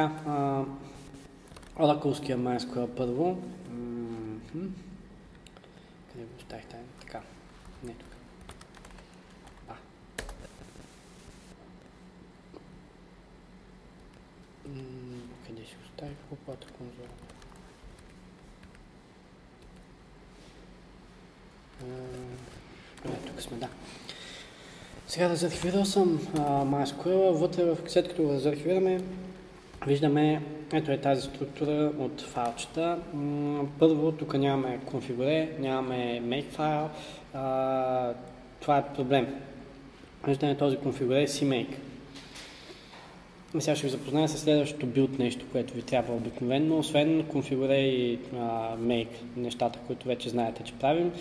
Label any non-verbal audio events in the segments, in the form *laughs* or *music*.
Така, Оракулския MySQL първо. Къде го оставих? Така, не тук. А. Къде ще оставих оплата конзола? Тук сме, да. Сега разархивирал съм а, MySQL, вътре, в, след като го разархивираме, виждаме, ето е тази структура от файлчета. Първо, тук нямаме конфигуре, нямаме make файл. Това е проблем. Виждаме този конфигуре CMake. И сега ще ви запозная с следващото билд нещо, което ви трябва обикновено, освен конфигуре и а, make нещата, които вече знаете, че правим.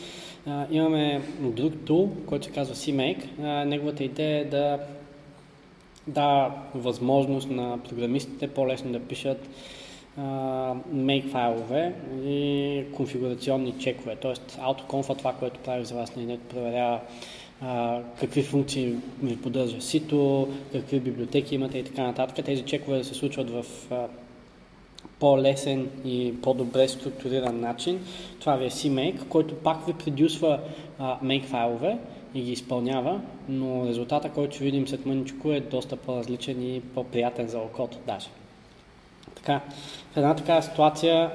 А, имаме друг тул, който се казва CMake. А, неговата идея е да да възможност на програмистите по-лесно да пишат make файлове и конфигурационни чекове. Тоест, AutoConf това, което прави за вас на инет, проверява а, какви функции ви поддържа сито, какви библиотеки имате и така нататък. Тези чекове да се случват в а, по-лесен и по-добре структуриран начин. Това ви е CMake, който пак ви предюсва а, make файлове и ги изпълнява, но резултата, който ще видим след мъничко е доста по-различен и по-приятен за окото даже. Така, в една такава ситуация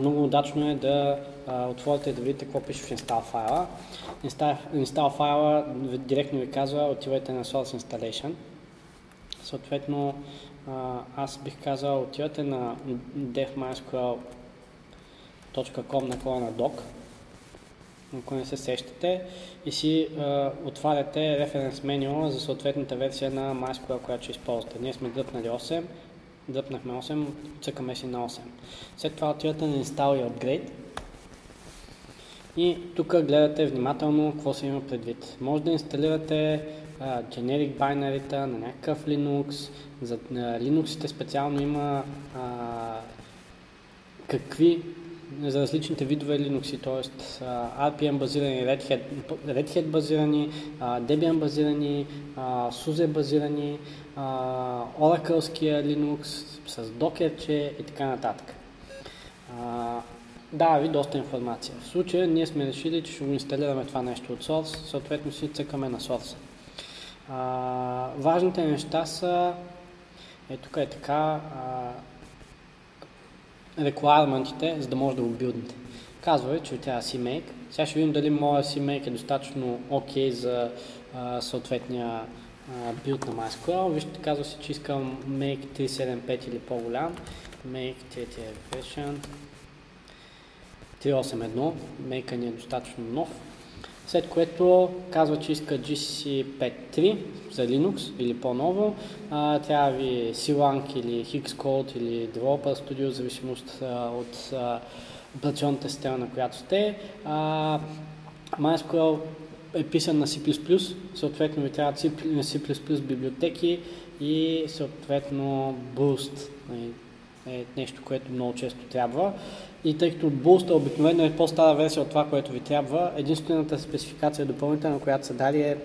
много удачно е да а, и да видите какво пише в install файла. Install, файла директно ви казва отивайте на source installation. Съответно, аз бих казал отивате на devmysql.com на doc ако не се сещате, и си а, отваряте референс меню за съответната версия на MySQL, която ще използвате. Ние сме дръпнали 8, дръпнахме 8, цъкаме си на 8. След това отивате на Install и Upgrade. И тук гледате внимателно какво се има предвид. Може да инсталирате generic binary на някакъв Linux. За Linux специално има а, какви за различните видове Linux, т.е. RPM базирани, Red Hat, Red Hat базирани, Debian базирани, SUSE базирани, Oracle Linux с Docker и така нататък. Дава ви доста информация. В случая ние сме решили, че ще го инсталираме това нещо от Source, съответно си цъкаме на Source. важните неща са, е тук е така, requirement за да може да го билднете. Казва ви, че ви трябва CMake. Сега ще видим дали моя CMake е достатъчно окей okay за а, съответния билд на MySQL. Вижте, казва се, че искам Make 375 или по-голям. Make 3 version 381. Make ни е достатъчно нов. След което казва, че иска GCC 5.3 за Linux или по-ново. Трябва ви Silank или Xcode или Developer Studio, в зависимост а, от а, операционната система, на която сте. А, MySQL е писан на C++, съответно ви трябва C++ библиотеки и съответно Boost нали, е нещо, което много често трябва. И тъй като Boost обикновено е по-стара версия от това, което ви трябва, единствената спецификация допълнителна, която са дали е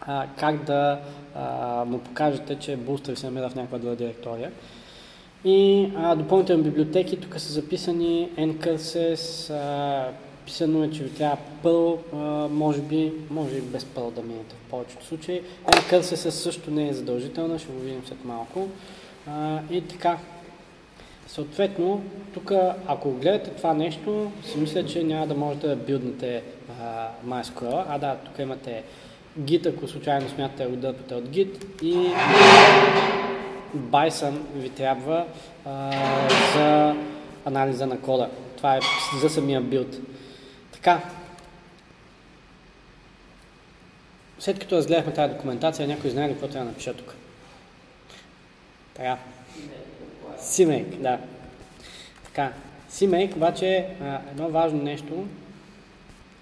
а, как да а, му покажете, че Boost ви се намира в някаква друга директория. И а, допълнителни библиотеки, тук са записани ncurses, а, писано е, че ви трябва пърл, може би, може и без пърл да минете в повечето случаи. ncurses също не е задължителна, ще го видим след малко. А, и така, Съответно, тук, ако гледате това нещо, си мисля, че няма да можете да билднете а, MySQL. А да, тук имате Git, ако случайно смятате да го дърпате от Git и Bison ви трябва а, за анализа на кода. Това е за самия билд. Така. След като разгледахме тази документация, някой знае ли какво трябва да напиша тук? Така. CMake, да. Така, CMake обаче а, едно важно нещо,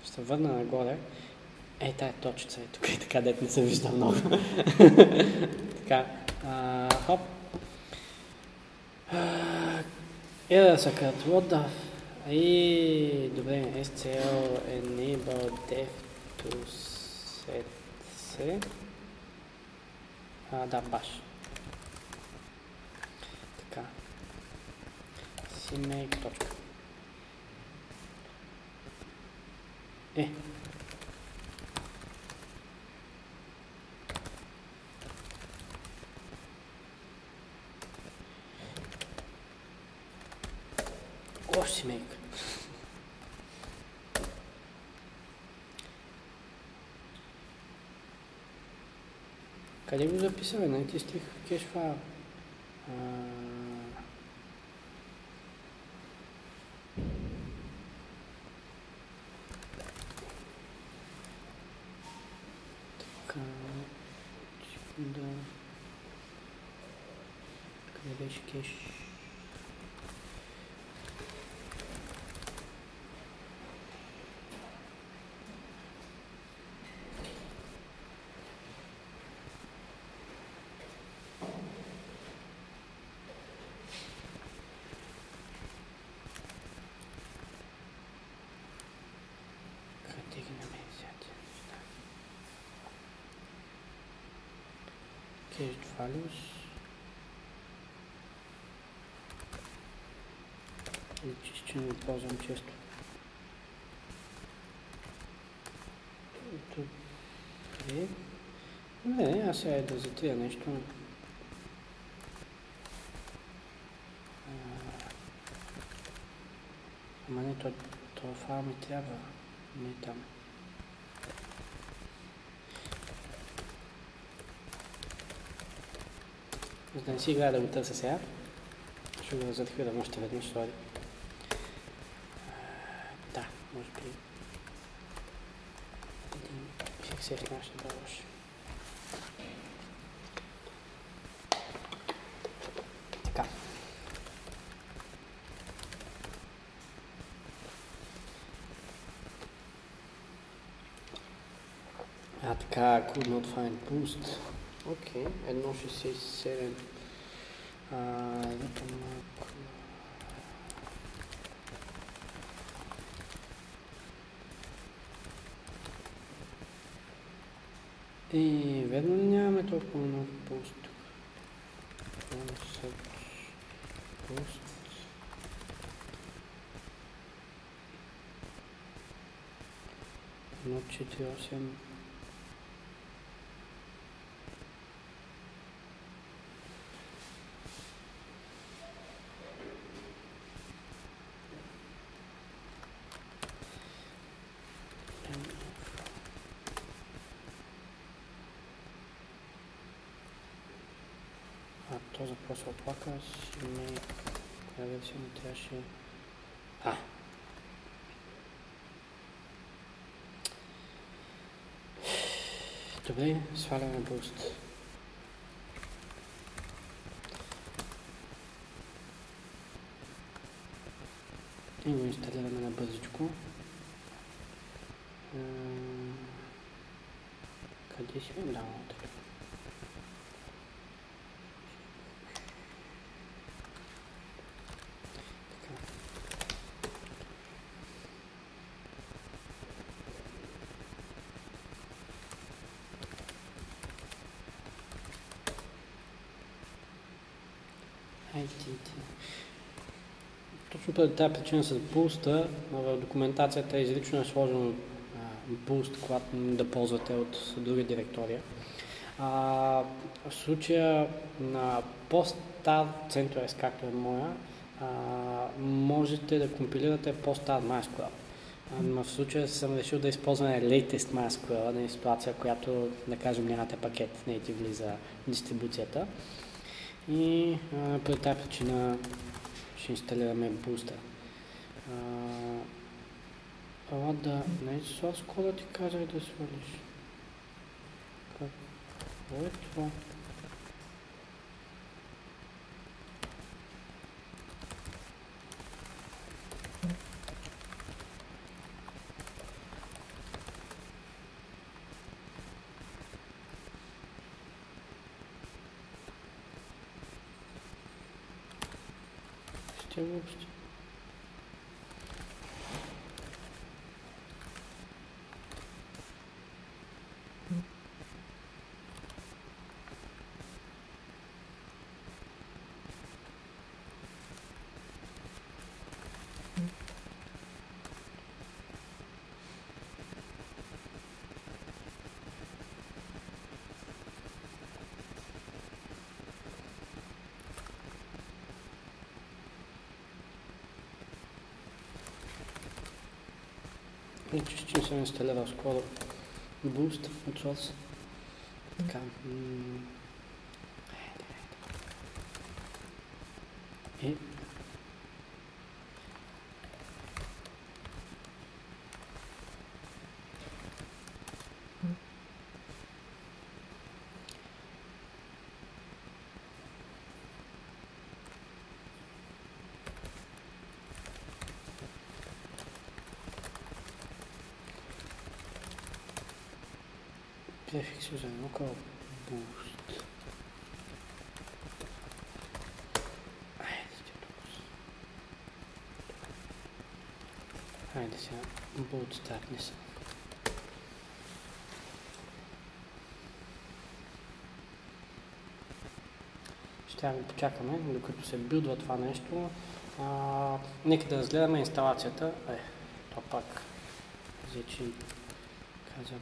ще се върна нагоре, е тая точица е тук и така, дет не се вижда много. *laughs* така, а, хоп. Ерър са като what the... И, добре, SCL enable dev to set се. А, да, баш. Семейка. Е. Още семейка. Къде го записаме? Натистих кеш файл. А... Така... Секунда... Къде беше кеш? Къде ги намери сега тези неща? Cached values. И че не ползвам често. Добре. Не, аз сега е да затрия нещо. Ама не, то, то файл ми трябва. Не там. За да не си играя да го търся сега, ще го задхвирам още веднъж, сори. Да, може би един фиксер ще да лоши. Така. А така, could not find boost. Окей, едно 67. А, нека малко. И верно ли нямаме толкова много пуст тук? Пуст. Едно 4, 8. Започва оплака, си не... Коя версия не трябваше... А! Добре, сваляме буст. И го инсталираме на бързичко. М, Къде си ме дал? Така. Така. Айде ти. Точно поради тази причина с буста, в документацията изрично е сложено буст, когато да ползвате от друга директория. А, в случая на по-стар CentOS, както е моя, а, можете да компилирате по-стар MySQL. Но в случая съм решил да използвам latest MySQL, на ситуация, която, да кажем, нямате пакет natively за дистрибуцията. И а, по тази причина ще инсталираме буста. Ала да, не с кода ти казах да свалиш. Какво е това? Ще глупости. Че ще съм инсталирал скоро Boost от Source. Така. И префикс юзаем около boost. Сега, bootstrap не съм. Ще го почакаме, докато се билдва това нещо. А, нека да разгледаме инсталацията. Е, то пак че каза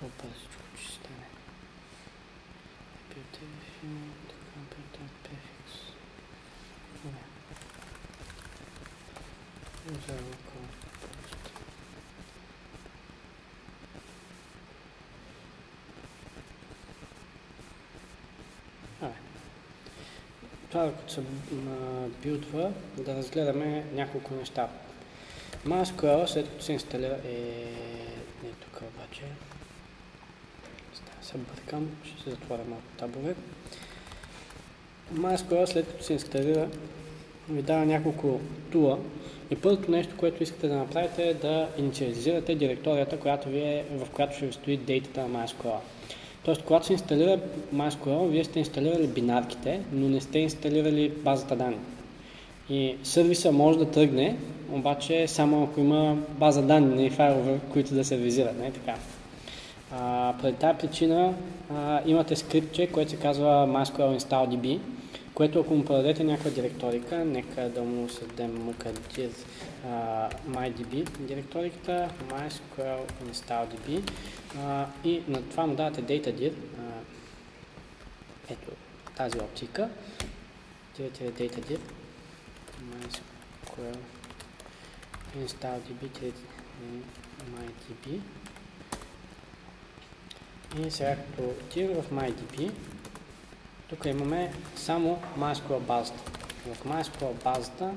по-бързичко, че стане. Beautiful, computer prefix. За local post. Като се билдва, да разгледаме няколко неща. MySQL, след като се инсталира, е... не тук обаче, се бъркам, ще се затворя малко табове. MySQL след като се инсталира ви дава няколко тула и първото нещо, което искате да направите е да инициализирате директорията, която ви е, в която ще ви стои дейтата на MySQL. Тоест, когато се инсталира MySQL, вие сте инсталирали бинарките, но не сте инсталирали базата данни. И сервиса може да тръгне, обаче само ако има база данни, не файлове, които да се визират. Не така. А, поради тази причина а, имате скриптче, което се казва MySQL install.db, което ако му подадете някаква директорика, нека да му създадем мукадир MyDB директориката, MySQL install.db и на това му давате datadir, ето тази опцика, тире datadir, MySQL install.db, MyDB, и сега като отидем в MyDB, тук имаме само MySQL базата. В MySQL базата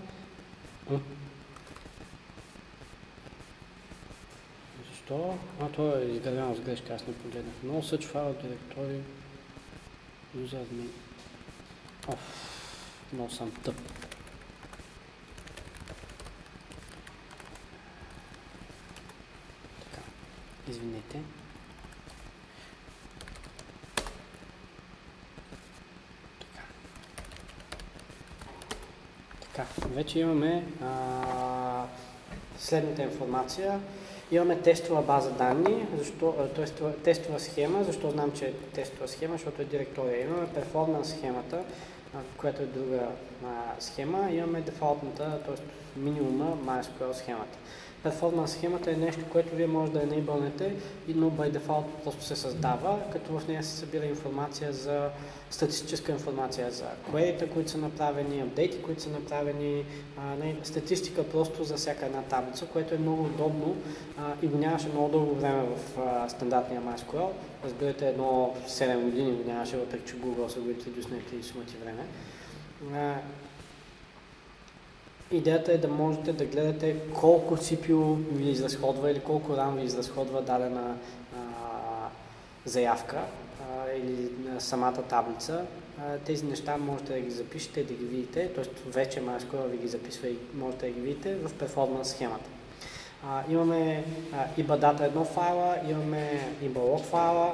Защо? А, то е изградено с грешка, аз не погледнах. No such file directory user admin. Оф, много съм тъп. Така, извинете. Така, вече имаме а, следната информация. Имаме тестова база данни, защо, т.е. тестова схема, защо знам, че е тестова схема, защото е директория. Имаме перформанс схемата, която е друга а, схема. Имаме дефолтната, т.е. минимума MySQL схемата. Performance схемата е нещо, което вие може да enablenете, но by default просто се създава, като в нея се събира информация за статистическа информация за query които са направени, апдейти, които са направени, а, не, статистика просто за всяка една таблица, което е много удобно а, и го нямаше много дълго време в а, стандартния MySQL. Разбирате, едно 7 години го нямаше, въпреки че Google са го интродюснали и сумати време. А, Идеята е да можете да гледате колко CPU ви изразходва или колко RAM ви изразходва дадена а, заявка а, или а, самата таблица. А, тези неща можете да ги запишете, да ги видите, т.е. вече MySQL ви ги записва и можете да ги видите в перформанс схемата. А, имаме а, IBA едно файла, имаме IBA Log файла,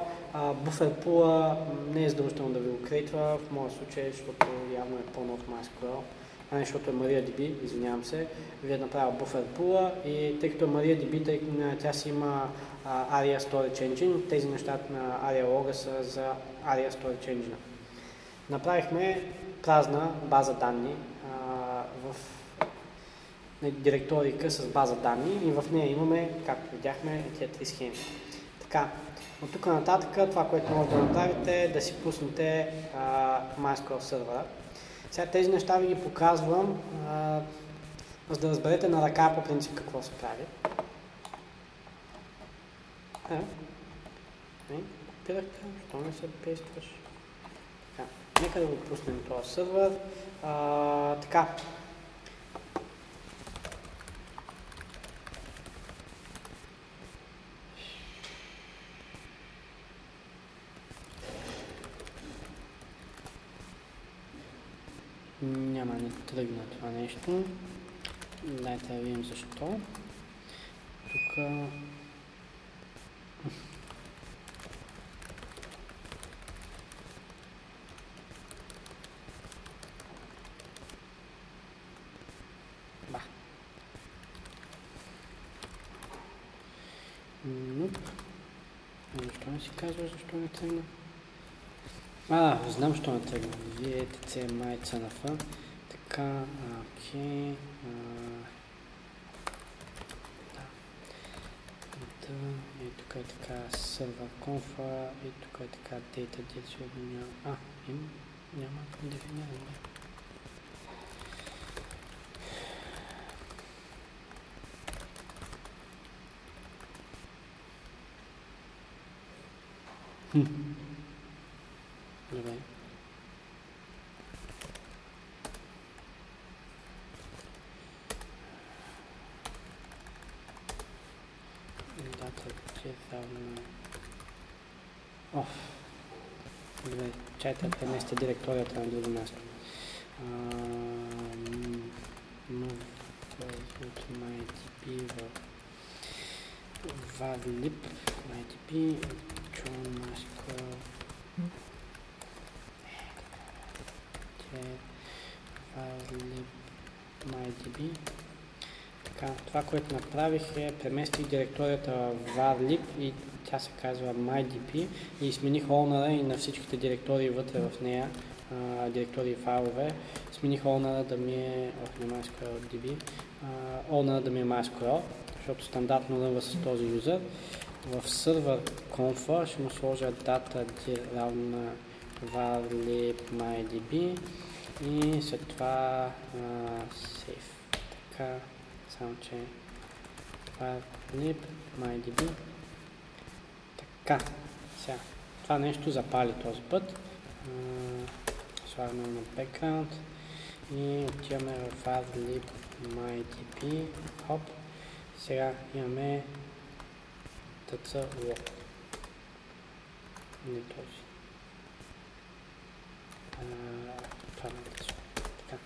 буфер пула не е задължително да ви го крейтва, в моя случай, защото явно е по-нов MySQL а не защото е MariaDB, извинявам се, ви е направил буфер пула и тъй като е MariaDB, тъй, тя си има а, ARIA Storage Engine, тези неща на ARIA Log са за ARIA Storage Engine. Направихме празна база данни в директорика с база данни и в нея имаме, както видяхме, тези три схеми. Така, от тук нататък това, което може да направите е да си пуснете а, MySQL сервера сега тези неща ви ги показвам, а, за да разберете на ръка по принцип какво се прави. А, не, що не се пействаш? Нека да го пуснем този сървър. А, така, Няма не тръгна това нещо. Дайте да видим защо. Тук Ба. Нуп. Защо не си казва, защо не тръгна? А, знам, защо не тръгна. Вие ТЦ майца на Ф. Така, окей. А, да. Да, и тук е така сервер конфа, и тук е така data дефиниране. А, им няма дефиниране. Хм. Добре. Дата е равна... Оф. Добре, чайте да преместя директорията на друго място. Move от MyDB в varlib MyDB join MySQL varlib MyDB така, това, което направих е преместих директорията в varlib и тя се казва MyDB и смених owner и на всичките директории вътре в нея, а, директории файлове, смених owner да ми е, ох, не MySQL да ми е MySQL, защото стандартно рънва с този юзер. В сервер conf ще му сложа data равна varlib mydb и след това uh, save. Само че varlib mydb. Така, сега. Това нещо запали този път. Слагаме на background и отиваме в varlib mydb. Хоп. Сега имаме тъца лог. Не този. Това не е така.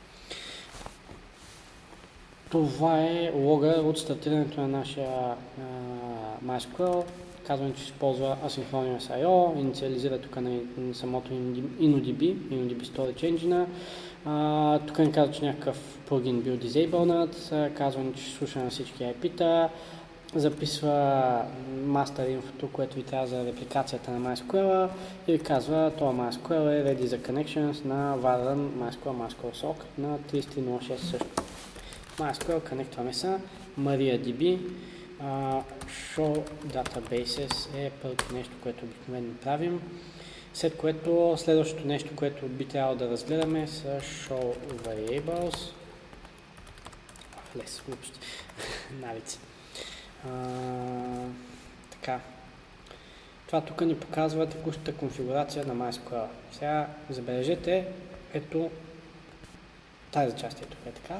Това е лога от стартирането на нашия MySQL. Казваме, че използва Asynchronous IO, инициализира тук на, самото InnoDB, InnoDB Storage Engine. Тук ни казва, че някакъв плагин бил disabled, казваме, че ще слуша на всички IP-та, записва master инфото, което ви трябва за репликацията на MySQL и ви казва, това MySQL е ready за connections на Varun MySQL MySQL SOC на 3306 също. MySQL конектваме са MariaDB. Uh, show databases е първото нещо, което обикновено правим. След което следващото нещо, което би трябвало да разгледаме са show variables. Лес, глупости. *laughs* Навици. Така. Това тук ни показва текущата конфигурация на MySQL. Сега забележете, ето тази част е тук е така.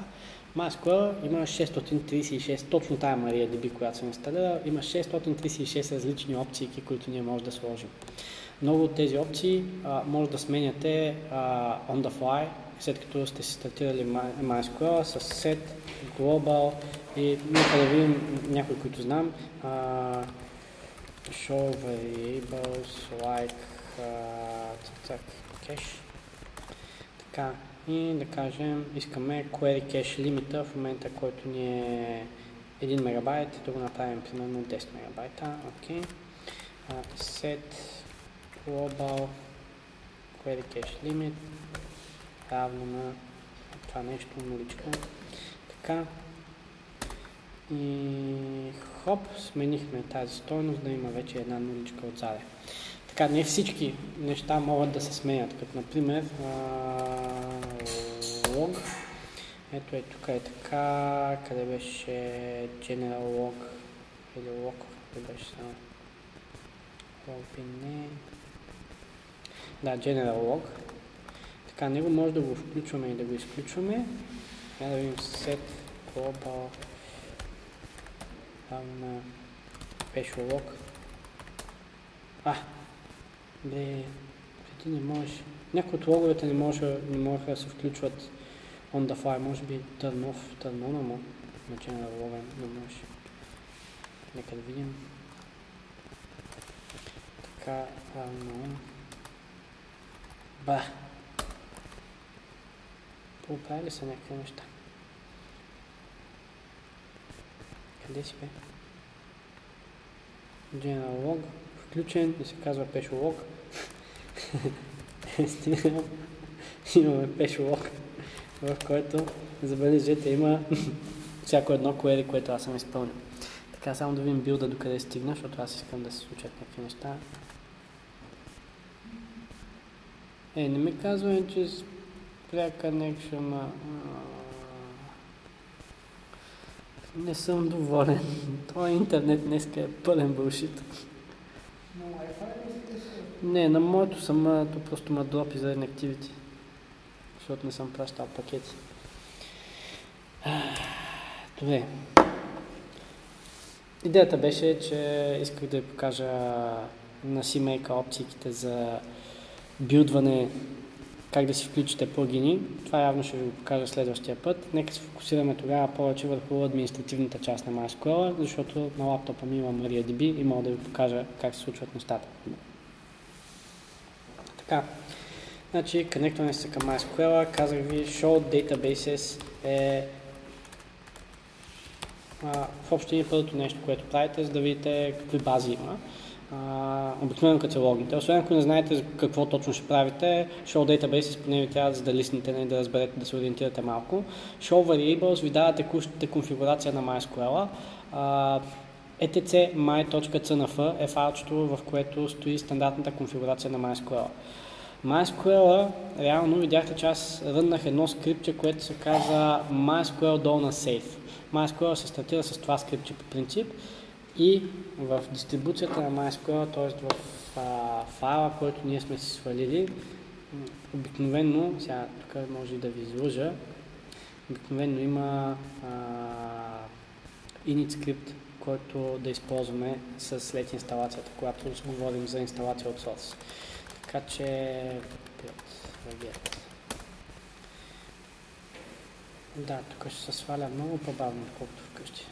MySQL има 636, точно тая MariaDB, която съм инсталирал, има 636 различни опции, които ние може да сложим. Много от тези опции а, може да сменяте а, on the fly, след като сте си стартирали MySQL с set, global и нека да видим някои, които знам. Uh, show variables like uh, cache. Така, и да кажем, искаме query cache лимита в момента, който ни е 1 мегабайт, да го направим примерно 10 мегабайта. Okay. Set global query cache limit равно на това нещо нуличка. Така. И хоп, сменихме тази стойност да има вече една нуличка отзаде. Така, не всички неща могат да се сменят, като например log. Ето е тук е така, къде беше general log или log, къде беше само. log. Да, general log. Така, него може да го включваме и да го изключваме. Я да видим set global на special log. А, бе, преди не можеш. Някои от логовете не, може, не можеха да се включват on the fly. Може би turn on, ама значение на лога не може. Нека да видим. Така, равно. Ба. Поправили са някакви неща. Къде си бе? General log. Включен и се казва *laughs* Pesholog. Имаме Pesholog, в който, забележете, има *laughs* всяко едно query, което аз съм изпълнил. Така, само да видим билда докъде стигна, защото аз искам да се случат някакви неща. Е, не ми казваме, че с пряк connection не съм доволен. *laughs* Това интернет днес е пълен бълшит. Не, на моето самото просто ма дропи за Activity. Защото не съм пращал пакети. *sighs* Добре. Идеята беше, че исках да ви покажа на CMake опциите за билдване, как да си включите плагини. Това явно ще ви го покажа следващия път. Нека се фокусираме тогава повече върху административната част на MySQL, защото на лаптопа ми има MariaDB и мога да ви покажа как се случват нещата. Така, значи, конектваме се към MySQL. Казах ви, Show Databases е в общи първото нещо, което правите, за да видите какви бази има. обикновено като се логните. Освен ако не знаете какво точно ще правите, Show Database поне ви трябва да листните и да разберете, да се ориентирате малко. Show Variables ви дава текущата конфигурация на MySQL. etc my.cnf е файлчето, в което стои стандартната конфигурация на MySQL. MySQL, реално видяхте, че аз ръннах едно скриптче, което се казва MySQL Dolna Safe. MySQL се стартира с това скриптче по принцип и в дистрибуцията на MySQL, т.е. в а, файла, който ние сме си свалили, обикновено, сега тук може да ви излъжа, обикновено има а, init скрипт, който да използваме след инсталацията, когато говорим за инсталация от source. Така че, да, тук ще се сваля много по-бавно, отколкото вкъщи.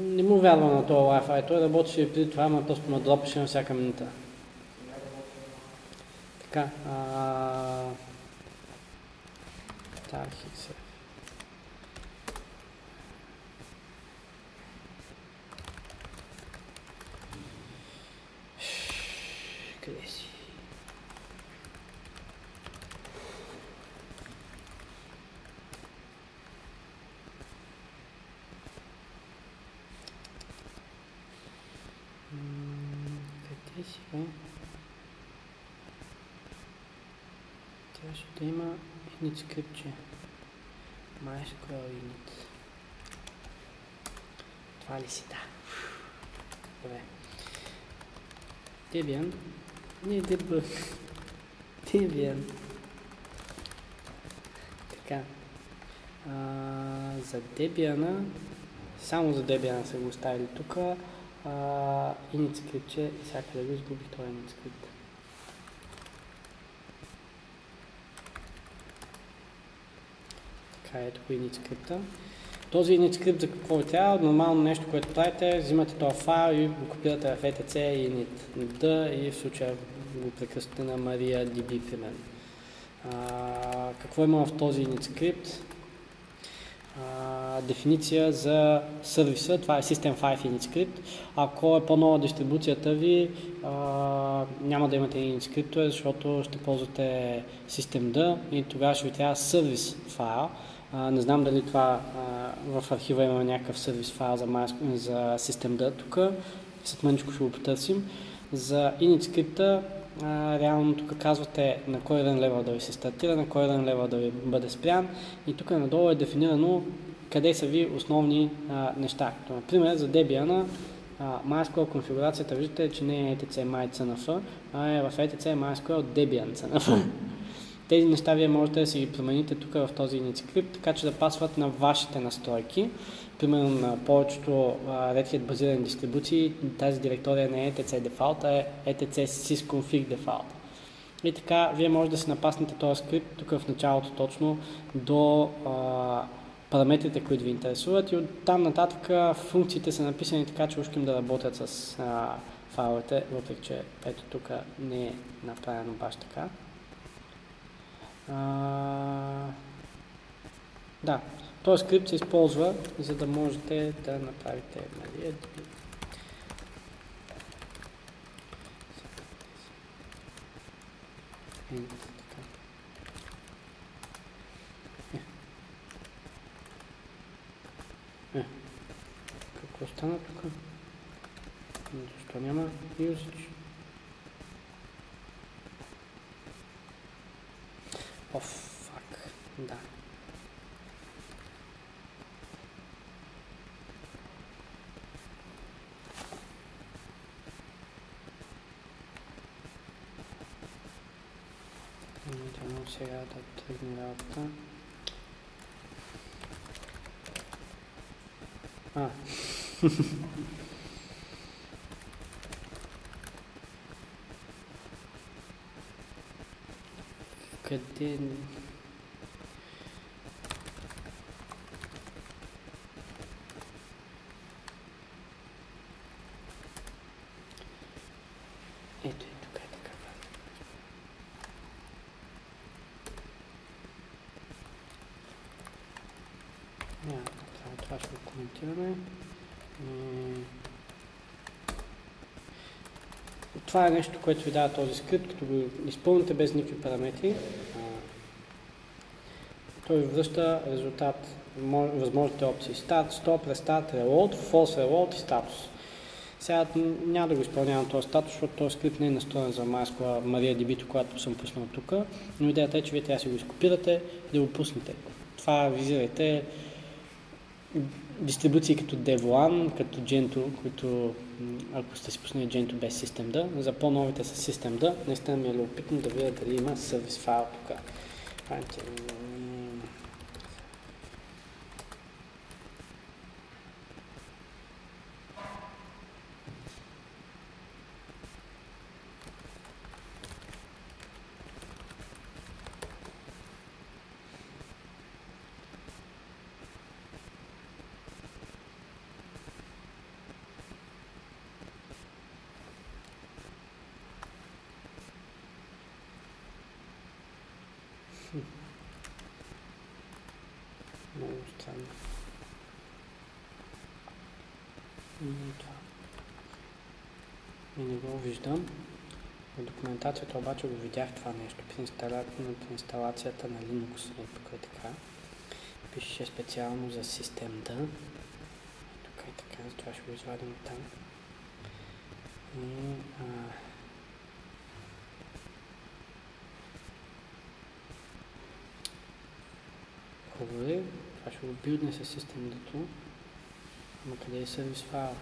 Не му вярвам на този Wi-Fi. Той работеше и преди това, но просто ме дропеше на всяка минута. Така. А... Так, се. Къде си? Сега трябваше да има init скрипче. MySQL init. Това ли си? Да. Добре. Debian. Не debug. Debian. Така. А, за Debian, само за Debian са го оставили тук init скрипче и сега къде го изгубих този init скрипт. Така ето го init скрипта. Този init скрипт за какво ви трябва? Нормално нещо, което правите, взимате този файл и го копирате в etc и init и в случая го прекъсвате на MariaDB примерно. какво има в този init скрипт? Дефиниция за сервиса. Това е System 5 Init Script. Ако е по-нова дистрибуцията ви, а, няма да имате Init Script, защото ще ползвате Systemd и тогава ще ви трябва сервис файл. Не знам дали това а, в архива има някакъв сервис файл за, за Systemd тук. След мъничко ще го потърсим. За Init Script а, реално тук казвате на кой рън левел да ви се стартира, на кой рън левел да ви бъде спрян и тук надолу е дефинирано къде са ви основни а, неща. Като, например, за Debian MySQL конфигурацията виждате, че не е etc myCNF, а е в etc MySQL Debian CNF. Тези неща вие можете да си ги промените тук в този инициатив, така че да пасват на вашите настройки. Примерно на повечето Red Hat базирани дистрибуции тази директория не е etc default, а е etc sysconfig default. И така, вие може да си напаснете този скрипт тук в началото точно до а, параметрите, които ви интересуват и от там нататък функциите са написани така, че ушким да работят с а, файловете, въпреки че ето тук не е направено баш така. Да, този скрипт се използва, за да можете да направите нали, Е. Какво стана тук? Защо няма usage? О, фак. Да. Andiamo сега да тръгне работа. А. Къде... Ето и тук е така. Няма, трябва това ще го коментираме. Това е нещо, което ви дава този скрипт, като го изпълните без никакви параметри. Той ви връща резултат, възможните опции. Start, Stop, Restart, Reload, False Reload и статус. Сега няма да го изпълнявам този статус, защото този скрипт не е настроен за MySQL MariaDB, която съм пуснал тук, но идеята е, че вие трябва да си го изкопирате и да го пуснете. Това визирайте дистрибуции като Devuan, като Gentoo, които ако сте си пуснали Gentoo без Systemd, за по-новите с Systemd, наистина ми е любопитно да видя дали има сервис файл тук. Много странно. И това. И не го виждам. В документацията обаче го видях това нещо при, инстала... инсталацията на Linux. Е, тук е така. Пише специално за системата. Тук е така, затова ще го извадим там. И, а... Хубаво е. Това ще го билдне с системата. Ама къде е сервис файл?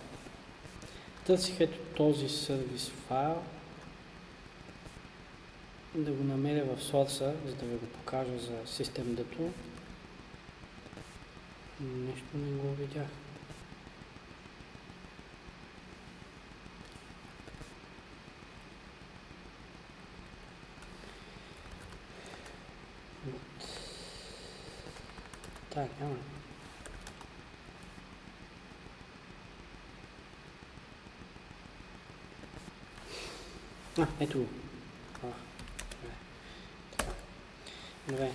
Търсих ето този сервис файл да го намеря в сорса, за да ви го покажа за системата. Нещо не го видях. Так, няма. А, ето го. Добре.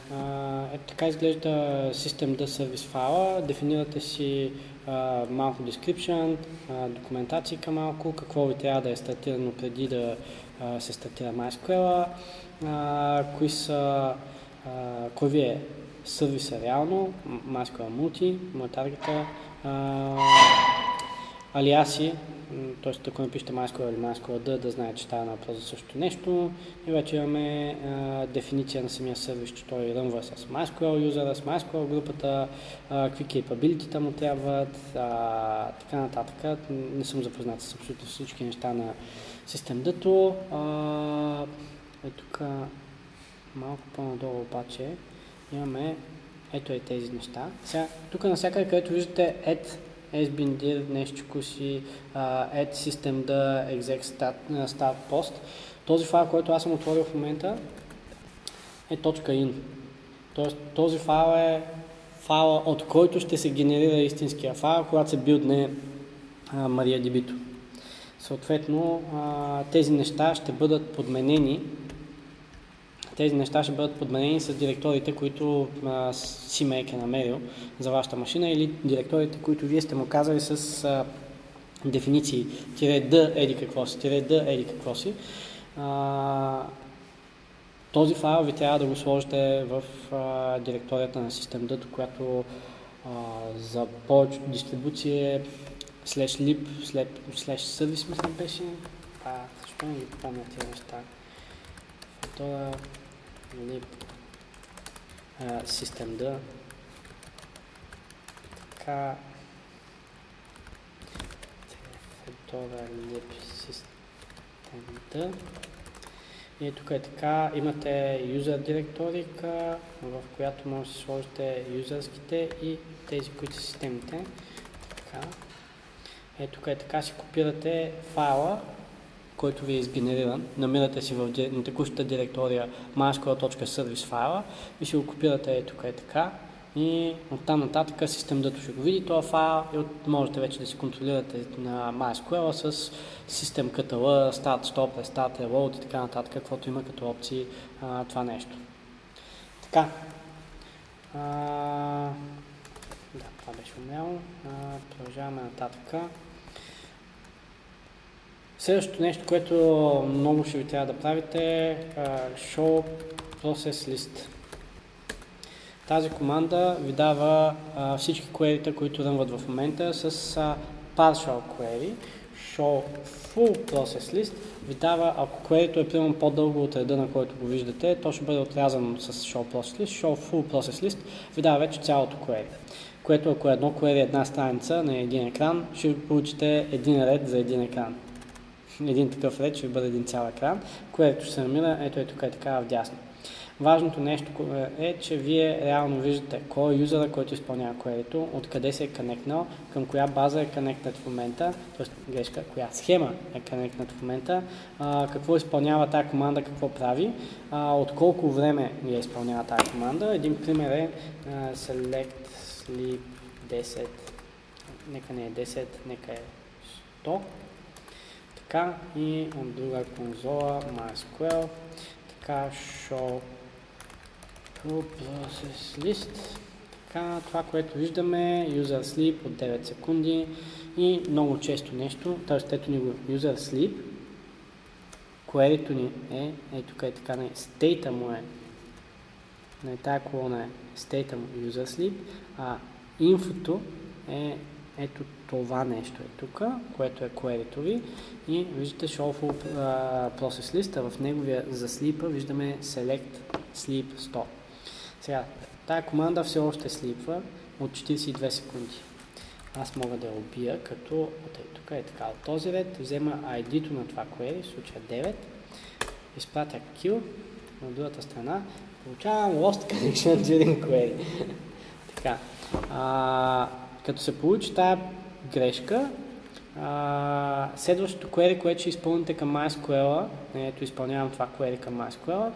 Ето така изглежда System Service файла. Дефинирате си а, малко description, а, документацийка малко, какво ви трябва да е стартирано преди да а, се стартира MySQL, а, кои са, а, кой ви е сервиса реално, MySQL Multi, таргета, алиаси, т.е. ако напишете MySQL или MySQL да знае, че става въпрос за същото нещо. И вече имаме а, дефиниция на самия сервис, че той рънва с MySQL юзера, с MySQL групата, а, какви capability му трябват, а, така нататък. Не съм запознат с абсолютно всички неща на системдато. Е тук малко по-надолу обаче имаме ето е тези неща. Сега, тук навсякъде, където виждате add sbindir, нещо си, uh, add system да exec start, start post, този файл, който аз съм отворил в момента е .in. Тоест, този файл е файла, от който ще се генерира истинския файл, когато се билдне MariaDB-то. Съответно, тези неща ще бъдат подменени тези неща ще бъдат подменени с директорите, които CMake е намерил за вашата машина или директорите, които вие сте му казали с а, дефиниции. Тире да еди какво си, тире да еди какво си. А, този файл ви трябва да го сложите в а, директорията на systemd, която а, за повечето дистрибуция slash lib, slash service мисля беше. А, защо не ги помня тези неща? Това lib system да така. Fedora lib system да и тук е така, имате user директорика, в която може да сложите юзърските и тези, които са системите. Така. Е, тук е така, си копирате файла който ви е изгенериран, намирате си в текущата директория mysql.service файла и ще го копирате е тук е така и оттам нататък системата ще го види този файл и от, можете вече да си контролирате на MySQL с system.ktl, start, stop, restart, reload и така нататък, каквото има като опции а, това нещо. Така. А, да, това беше умело. Продължаваме нататък. Следващото нещо, което много ще ви трябва да правите е show process list. Тази команда ви дава а, всички query които рънват в момента с а, partial query. Show full process list ви дава, ако query е примерно по-дълго от реда, на който го виждате, то ще бъде отрязано с show process list. Show full process list ви дава вече цялото query. Което ако е едно query е една страница на един екран, ще получите един ред за един екран един такъв ред ще бъде един цял екран, което се намира, ето е тук е така вдясно. Важното нещо е, че вие реално виждате кой е юзера, който изпълнява query откъде се е конектнал, към коя база е конектнат в момента, т.е. грешка, коя схема е конектнат в момента, какво изпълнява тази команда, какво прави, от колко време я изпълнява тази команда. Един пример е select sleep 10, нека не е 10, нека е 100 така и от друга конзола MySQL, така show process list, така, това, което виждаме, user sleep от 9 секунди и много често нещо, т.е. ето ни го user sleep, query ни е, е тук е така, не, state му е, на тази колона е state му user sleep, а инфото е ето това нещо е тук, което е query ви и виждате Shuffle Process List, в неговия за слипа виждаме Select Sleep 100. Сега, тая команда все още слипва от 42 секунди. Аз мога да я убия, като тъй, тук е така. Този ред взема ID-то на това query, в случая 9, изпратя kill на другата страна, получавам lost *laughs* connection during query. така. А, като се получи тая грешка, а, следващото query, което ще изпълните към MySQL, ето изпълнявам това query към MySQL,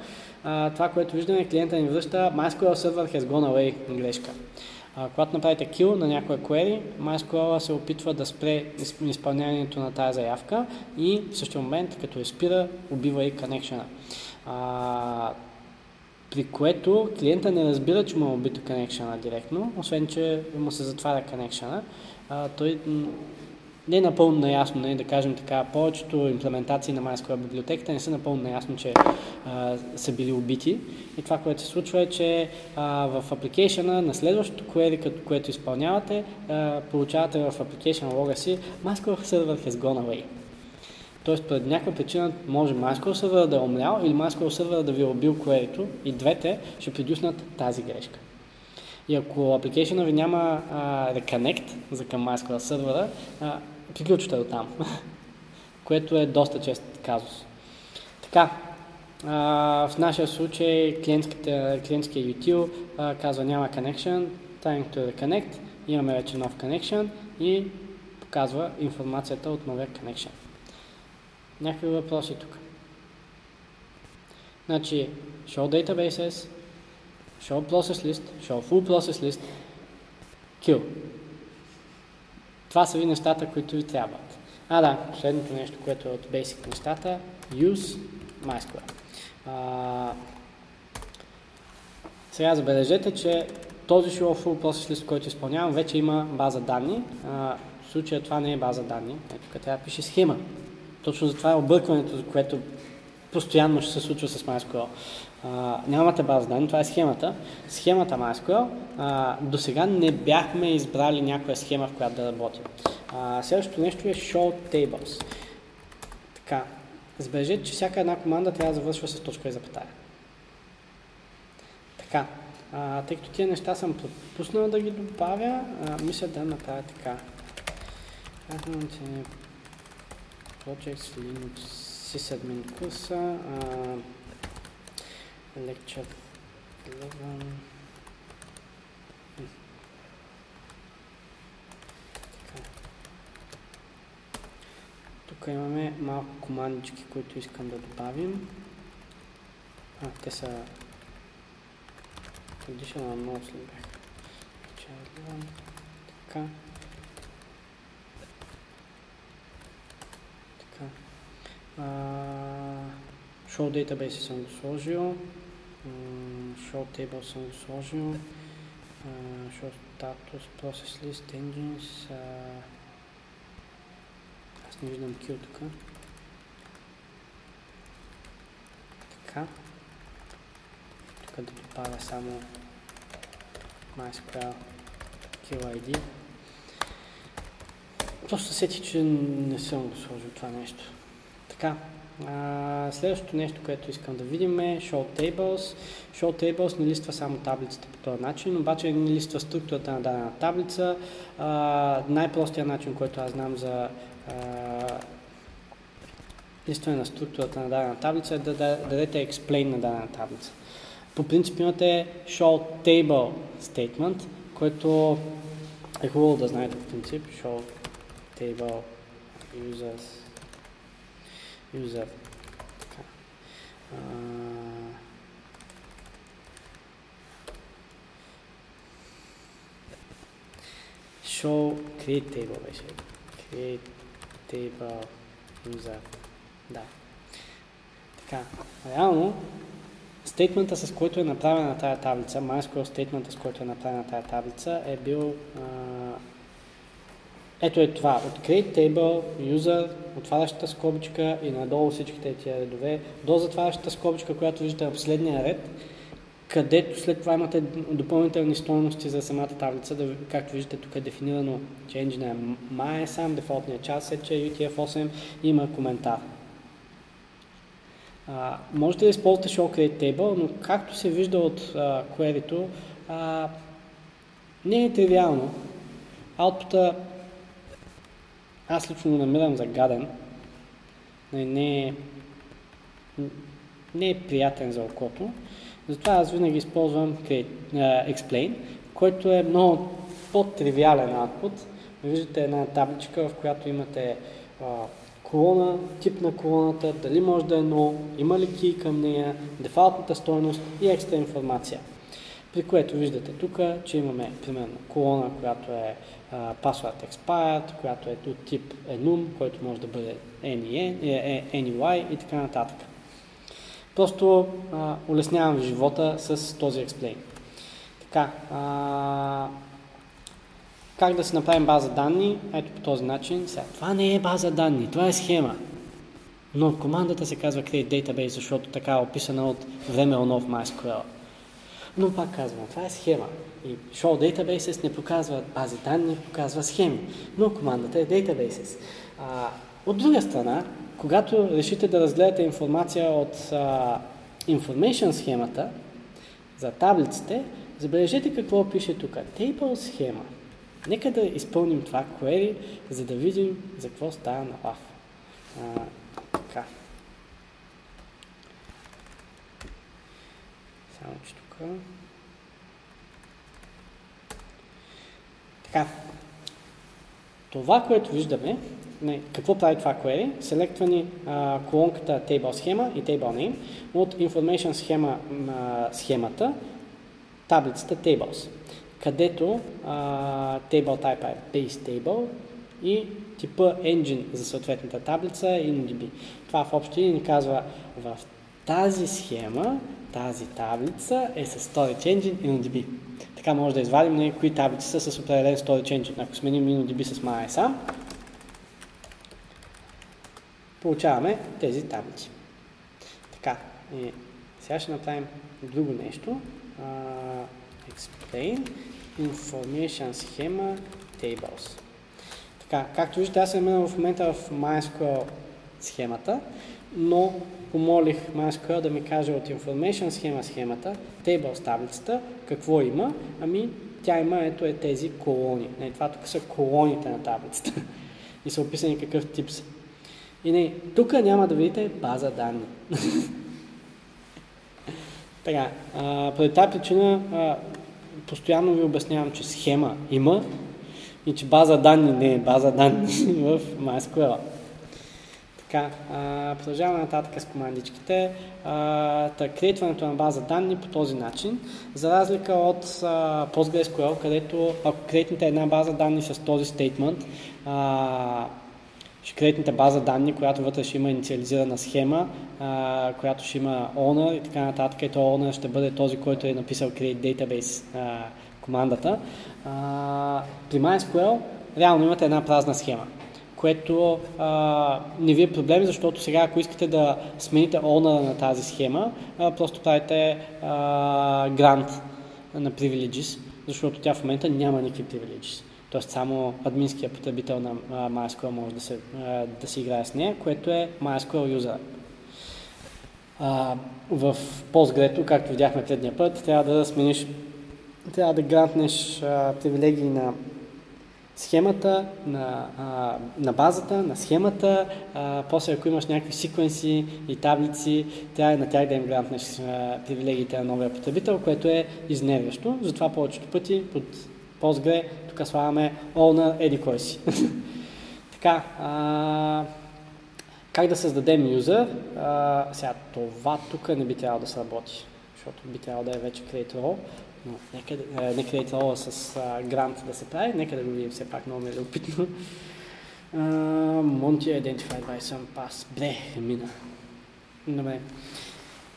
а, това, което виждаме, клиента ни връща MySQL server has gone away грешка. А, когато направите kill на някоя query, MySQL се опитва да спре изпълнението на тази заявка и в същия момент, като я спира, убива и connection при което клиента не разбира, че му е убито коннекшена директно, освен, че му се затваря коннекшена. Той не е напълно наясно, не, да кажем така, повечето имплементации на MySQL библиотеката не са напълно наясно, че а, са били убити. И това, което се случва е, че а, в апликейшена на следващото query, като, което изпълнявате, а, получавате в application лога си MySQL server has gone away. Тоест, поради някаква причина може MySQL сервера да е умлял или MySQL сервера да ви е убил query и двете ще придюснат тази грешка. И ако application ви няма а, reconnect за към MySQL сервера, а, приключвате до там, *laughs* което е доста чест казус. Така, а, в нашия случай клиентския util а, казва няма connection, trying to reconnect, имаме вече нов connection и показва информацията от новия connection. Някакви въпроси тук. Значи, show databases, show process list, show full process list, kill. Това са ви нещата, които ви трябват. А, да, последното нещо, което е от basic нещата, use MySQL. А, сега забележете, че този show full process list, който изпълнявам, вече има база данни. А, в случая това не е база данни. Ето, трябва да пише схема. Точно за това е объркването, което постоянно ще се случва с MySQL. А, нямате база данни, това е схемата. Схемата MySQL, а, до сега не бяхме избрали някоя схема, в която да работим. А, следващото нещо е show tables. Така, забележете, че всяка една команда трябва да завършва с точка и запетая. Така, а, тъй като тия неща съм пропуснал да ги добавя, а, мисля да направя така. Projects Linux sysadmin курса, uh, lecture 11. Тук имаме малко командички, които искам да добавим. А, те са ли бяха? Така. Show database съм го сложил. show table съм го сложил. show status, process list, engines. аз не виждам kill тук. Така. Тук да добавя само MySQL kill ID. Просто сети, че не съм го сложил това нещо. Така, а, следващото нещо, което искам да видим е Show Tables. Show Tables не листва само таблицата по този начин, обаче не листва структурата на дадена таблица. най-простият начин, който аз знам за а, листване на структурата на дадена таблица е да, да, да дадете explain на дадена таблица. По принцип имате show table statement, който е хубаво да знаете по принцип. Show table users user. Така. А, show create table беше. Create table user. Да. Така. Реално, стейтмента, с който е направена тази таблица, MySQL стейтмента, с който е направена тази таблица, е бил а, ето е това. От create table, user, отварящата скобичка и надолу всичките тия редове, до затварящата скобичка, която виждате в последния ред, където след това имате допълнителни стоености за самата таблица, да, както виждате тук е дефинирано, че engine е MySam, дефолтният час е, че UTF-8 има коментар. А, можете да използвате show create table, но както се вижда от query-то, не е тривиално. Output аз лично го намирам за гаден. Не е, не е приятен за окото. Затова аз винаги използвам Explain, който е много по-тривиален output. Виждате една табличка, в която имате колона, тип на колоната, дали може да е но, има ли ки към нея, дефалтната стойност и екстра информация. При което виждате тук, че имаме примерно колона, която е password expired, която е от тип enum, който може да бъде any, any и така нататък. Просто а, улеснявам живота с този explain. Така, а, как да си направим база данни, ето по този начин. Сега, това не е база данни, това е схема. Но командата се казва create database, защото така е описана от време в MySQL. Но пак казвам, това е схема. И show databases не показва бази данни, показва схеми. Но командата е databases. А, от друга страна, когато решите да разгледате информация от а, information схемата за таблиците, забележете какво пише тук. Table схема. Нека да изпълним това query, за да видим за какво става на лав. Така. Само, че тук... Така. Това, което виждаме, не, какво прави това query? Селектва ни а, колонката table схема и table name от information схема на схемата, таблицата tables, където а, table type е base table и типа engine за съответната таблица е InnoDB. Това в общи ни казва в тази схема, тази таблица е с Storage Engine InnoDB. Така може да извадим кои таблици са с определен Storage Engine. Ако сменим InnoDB с MySam, получаваме тези таблици. Така, и сега ще направим друго нещо. Uh, explain information schema tables. Така, както виждате, аз съм в момента в MySQL схемата, но помолих MySQL да ми каже от information схема схемата, tables таблицата, какво има. Ами, тя има ето е тези колони. Не, това тук са колоните на таблицата. И са описани какъв тип са. И не, тук няма да видите база данни. *laughs* така, а, поради тази причина а, постоянно ви обяснявам, че схема има и че база данни не е база данни *laughs* в MySQL. Така, а, продължаваме нататък с командичките. креатването на база данни по този начин, за разлика от а, PostgreSQL, където ако креатните една база данни с този стейтмент, а, ще креатните база данни, която вътре ще има инициализирана схема, а, която ще има owner и така нататък. И то owner ще бъде този, който е написал create database а, командата. А, при MySQL реално имате една празна схема, което а, не ви е проблем, защото сега ако искате да смените owner на тази схема, а, просто правите а, грант на privileges, защото тя в момента няма никакви privileges. Тоест само админския потребител на MySQL може да се, да се играе с нея, което е MySQL user. в Postgre, както видяхме предния път, трябва да смениш, трябва да грантнеш привилегии на схемата, на, а, на базата, на схемата, а, после ако имаш някакви секвенси и таблици, трябва на тях да им грантнеш привилегиите на новия потребител, което е изнервящо. Затова повечето пъти под Postgre тук слагаме owner еди кой си. *laughs* така, а, как да създадем юзър? А, сега, това тук не би трябвало да сработи, защото би трябвало да е вече create role, но нека, не create role с а, грант да се прави, нека да го видим все пак много ми е любопитно. Monty Identified by some pass. Бре, мина. Добре.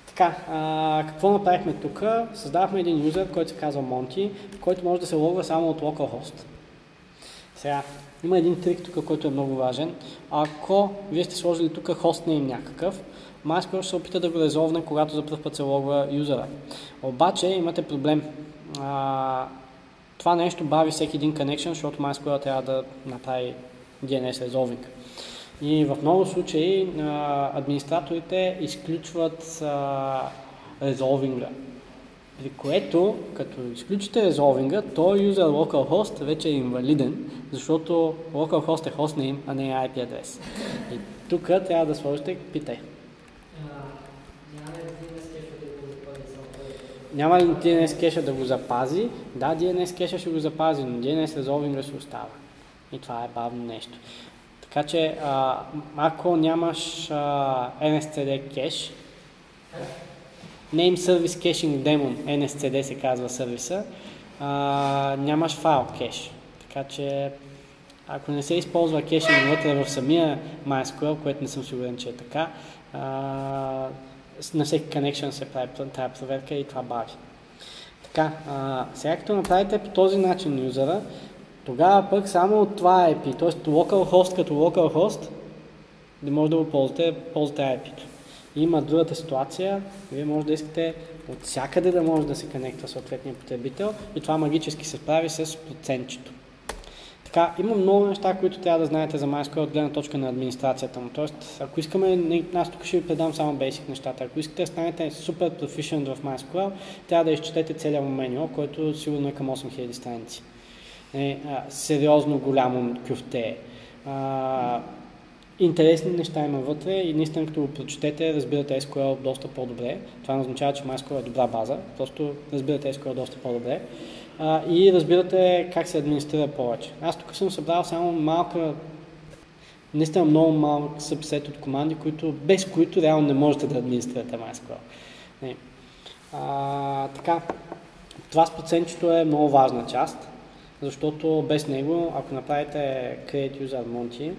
Така, а, какво направихме тук? Създавахме един юзер, който се казва Monty, който може да се логва само от localhost. Сега, има един трик тук, който е много важен. Ако вие сте сложили тук hostname някакъв, MySQL ще се опита да го резолвне, когато за първ път се логва юзера. Обаче имате проблем. А, това нещо бави всеки един connection, защото MySQL трябва да направи DNS resolving. И в много случаи а, администраторите изключват резолвинга. При което, като изключите резолвинга, то user localhost вече е инвалиден, защото localhost е hostname, а не е IP адрес. И тук трябва да сложите питай. Няма ли DNS кеша да го запази? Да, DNS кеша ще го запази, но DNS резолвинга ще остава. И това е бавно нещо. Така че, а, ако нямаш а, NSCD кеш, Name Service Caching Daemon, NSCD се казва сервиса, а, нямаш файл кеш. Така че, ако не се използва кешинг вътре в самия MySQL, което не съм сигурен, че е така, а, на всеки connection се прави тази проверка и това бави. Така, а, сега като направите по този начин юзера, тогава пък само това IP, т.е. localhost като localhost, не може да го ползвате, ползвате IP-то. Има другата ситуация, вие може да искате от всякъде да може да се конектва съответния потребител и това магически се прави с процентчето. Така, има много неща, които трябва да знаете за MySQL от гледна точка на администрацията му. Тоест, ако искаме, аз тук ще ви предам само basic нещата. Ако искате да станете супер proficient в MySQL, трябва да изчетете целият му меню, който сигурно е към 8000 страници. Е, сериозно голямо кюфте. А, интересни неща има вътре и наистина като го прочетете, разбирате SQL доста по-добре. Това не означава, че MySQL е добра база, просто разбирате SQL доста по-добре. И разбирате как се администрира повече. Аз тук съм събрал само малка, наистина много малък събсет от команди, които, без които реално не можете да администрирате MySQL. Не. А, така, това с процентчето е много важна част, защото без него, ако направите Create User Monty,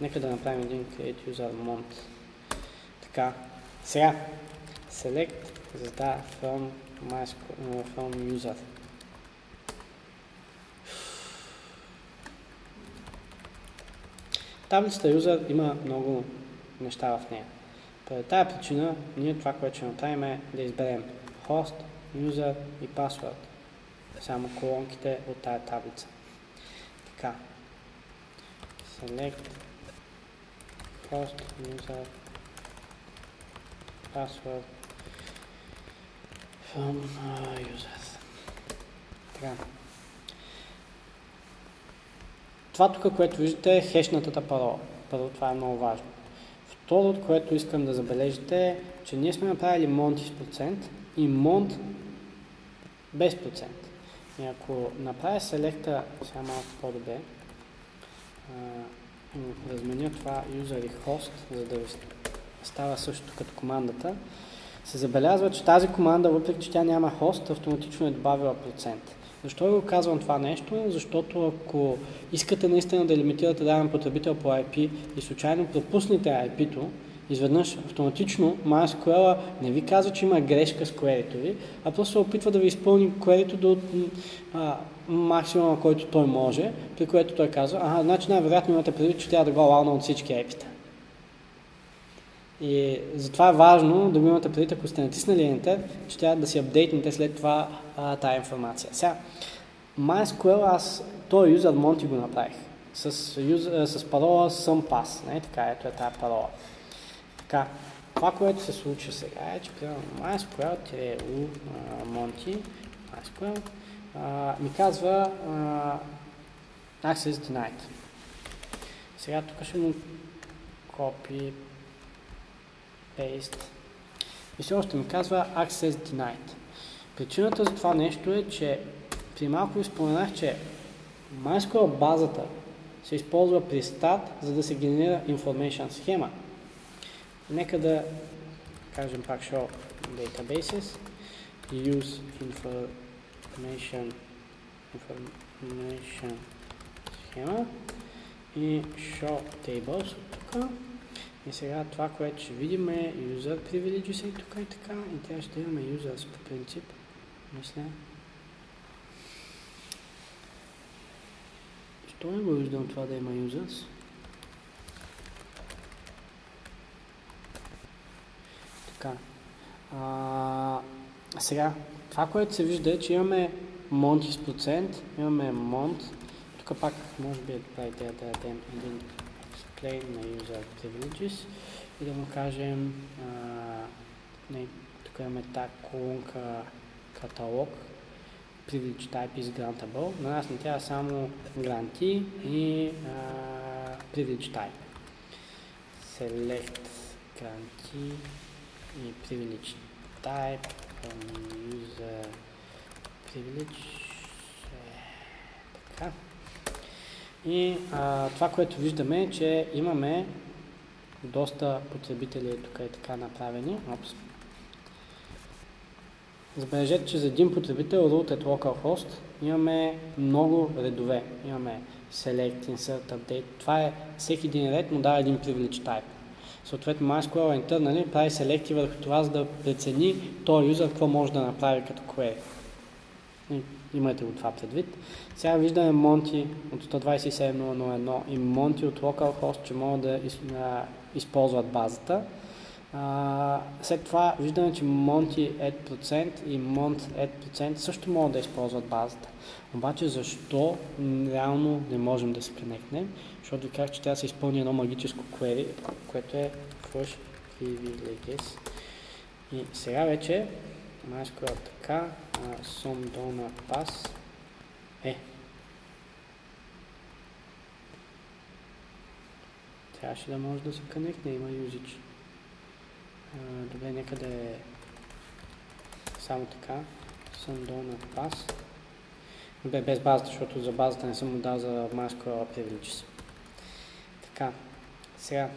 Нека да направим един create user mont. Така. Сега. Select the from, from user. Таблицата user има много неща в нея. По тази причина, ние това, което ще направим е да изберем host, user и password. Само колонките от тази таблица. Така. Select first user password from uh, users. Така. Това тук, което виждате е хешнатата парола. Първо, това е много важно. Второто, което искам да забележите е, че ние сме направили монт с процент и монт без процент. И ако направя селекта сега малко по-добре, разменя това user и host, за да става същото като командата, се забелязва, че тази команда, въпреки че тя няма хост, автоматично е добавила процент. Защо го казвам това нещо? Защото ако искате наистина да лимитирате даден потребител по IP и случайно пропуснете IP-то, изведнъж автоматично MySQL не ви казва, че има грешка с query ви, а просто се опитва да ви изпълни query до а, максимума, който той може, при което той казва, ага, значи най-вероятно имате предвид, че трябва да го лауна от всички епита. И затова е важно да го имате предвид, ако сте натиснали Enter, че трябва да си апдейтнете след това а, тая информация. Сега, MySQL, аз този user Monty го направих с, user, с парола SumpAss. Не, така, ето е тази парола. Така, това, което се случва сега е, че примерно MySQL-u Monty, MySQL, ми казва а, Access Denied. Сега тук ще му copy, paste. И все още ми казва Access Denied. Причината за това нещо е, че при малко ви споменах, че MySQL базата се използва при start, за да се генерира information схема. Нека да кажем пак show databases use information information схема и show tables тук. И сега това, което ще видим е user privileges и тук и така. И тя ще имаме users по принцип. Мисля. Що не виждам това да има users? Така. А, сега, това, което се вижда е, че имаме с процент, имаме монт. Тук пак може би е добра идея да дадем един explain на user privileges и да му кажем а, не, тук имаме тази колонка каталог privilege type is grantable. На нас не трябва само гранти и а, privilege type. Select гранти и privilege type from user privilege. Е, така. И а, това, което виждаме е, че имаме доста потребители тук е така направени. Опс. Забележете, че за един потребител root at localhost имаме много редове. Имаме select, insert, update. Това е всеки един ред, но дава един privilege type. Съответно MySQL Enter нали, прави селекти върху това, за да прецени този юзер какво може да направи като query. Имайте го това предвид. Сега виждаме Монти от 127.0.0.1 и Монти от localhost, че могат да използват базата. А, след това виждаме, че Monty Add% и Mont Add% също могат да използват базата. Обаче защо реално не можем да се конектнем? Защото ви казах, че трябва да се изпълни едно магическо query, което е push privileges. И сега вече MySQL така, som dona pass е. Трябваше да може да се конектне, има usage. Добре, нека да е само така. Съм на пас. Добре, без базата, защото за базата не съм му дал за MySQL Privileges. Така, сега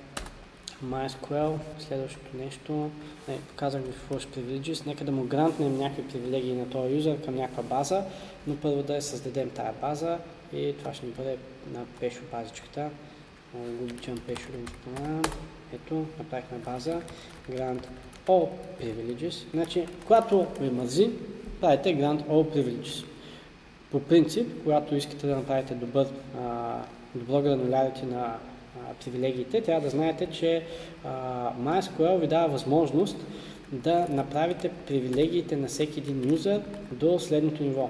MySQL, следващото нещо, не, показах ви Flush Privileges, нека да му грантнем някакви привилегии на този юзер към някаква база, но първо да създадем тая база и това ще ни бъде на пешо базичката. Много обичам пешо да го. Ето, направихме база, grant all privileges. Значи, когато ви мързи, правите grant all privileges. По принцип, когато искате да направите добър, а, добро гранулярите на привилегиите, трябва да знаете, че MySQL ви дава възможност да направите привилегиите на всеки един юзер до следното ниво.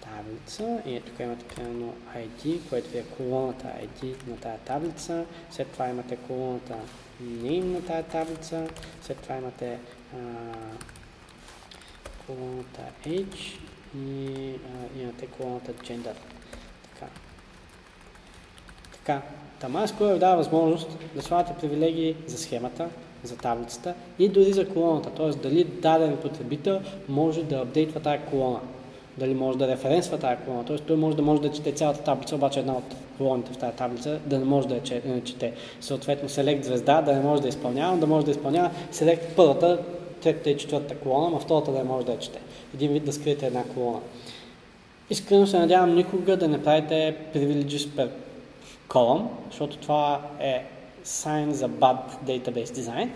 Таблица. И тук имате примерно ID, което ви е колоната ID на тази таблица, след това имате колоната name на тази таблица, след това имате а, колоната age и а, имате колоната gender. Така. Тамаско ви дава възможност да слагате привилегии за схемата, за таблицата и дори за колоната, т.е. дали даден потребител може да апдейтва тази колона дали може да референсва тази колона. Тоест той може да може да чете цялата таблица, обаче една от колоните в тази таблица да не може да я чете. Съответно, селект звезда да не може да изпълнява, да може да изпълнява селект първата, третата и четвъртата колона, а втората да не може да я чете. Един вид да скриете една колона. Искрено се надявам никога да не правите privileges per column, защото това е sign за bad database design,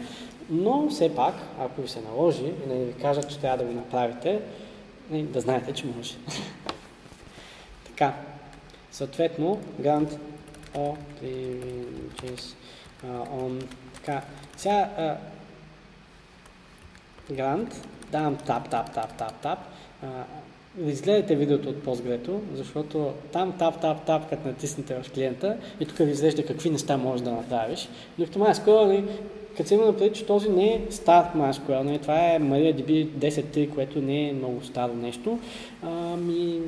но все пак, ако ви се наложи и да ви кажат, че трябва да го направите, и да знаете, че може. *laughs* така. Съответно, grant o privileges on. Така. Сега uh, grant, давам тап, тап, тап, тап, тап. Uh, изгледайте видеото от Postgre, защото там тап, тап, тап, като натиснете в клиента и тук ви изглежда какви неща можеш да направиш. Но в това скоро като се има предвид, че този не е стар MySQL, не, това е MariaDB 10.3, което не е много старо нещо. Ами,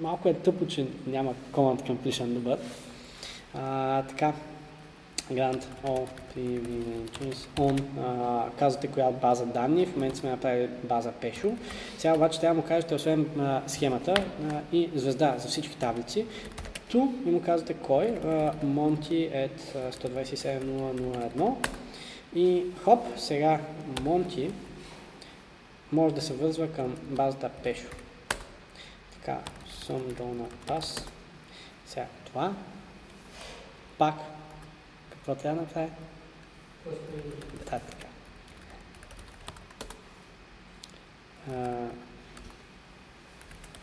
малко е тъпо, че няма Command Completion добър. А, така, Grant Privileges On. А, казвате коя база данни. В момента сме направили база Pesho. Сега обаче трябва да му кажете, освен а, схемата а, и звезда за всички таблици, ту и му казвате кой. Monty at 127.001 и хоп, сега Монти може да се вързва към базата Пешо. Така, съм долна пас. Сега това. Пак. Какво трябва да направя? Да, така.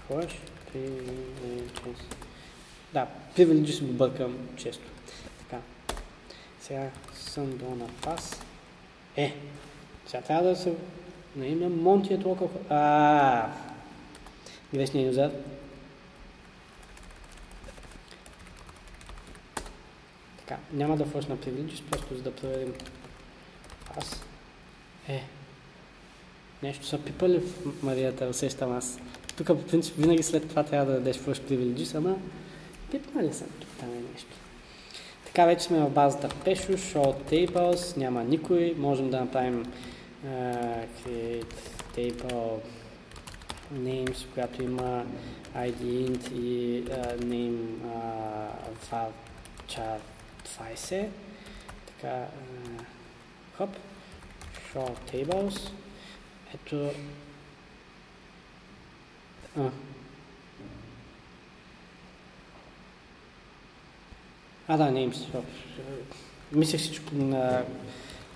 Хош, privileges. Да, privileges го бъркам често. Така. Сега съм до на пас. Е, сега трябва да се... Не има Монти е толкова... А, грешния юзер. Така, няма да фършна privileges, просто за да проверим аз. Е, нещо са пипали в Марията, усещам аз. Тук по принцип винаги след това трябва да дадеш first privileges, ама пипнали съм тук там е нещо. Така вече сме в базата Peshu, Show Tables, няма никой, можем да направим uh, create table names, която има ID int и uh, name uh, var 20. Така, хоп, show tables. Ето, uh, А, да, Names. Мислех всичко на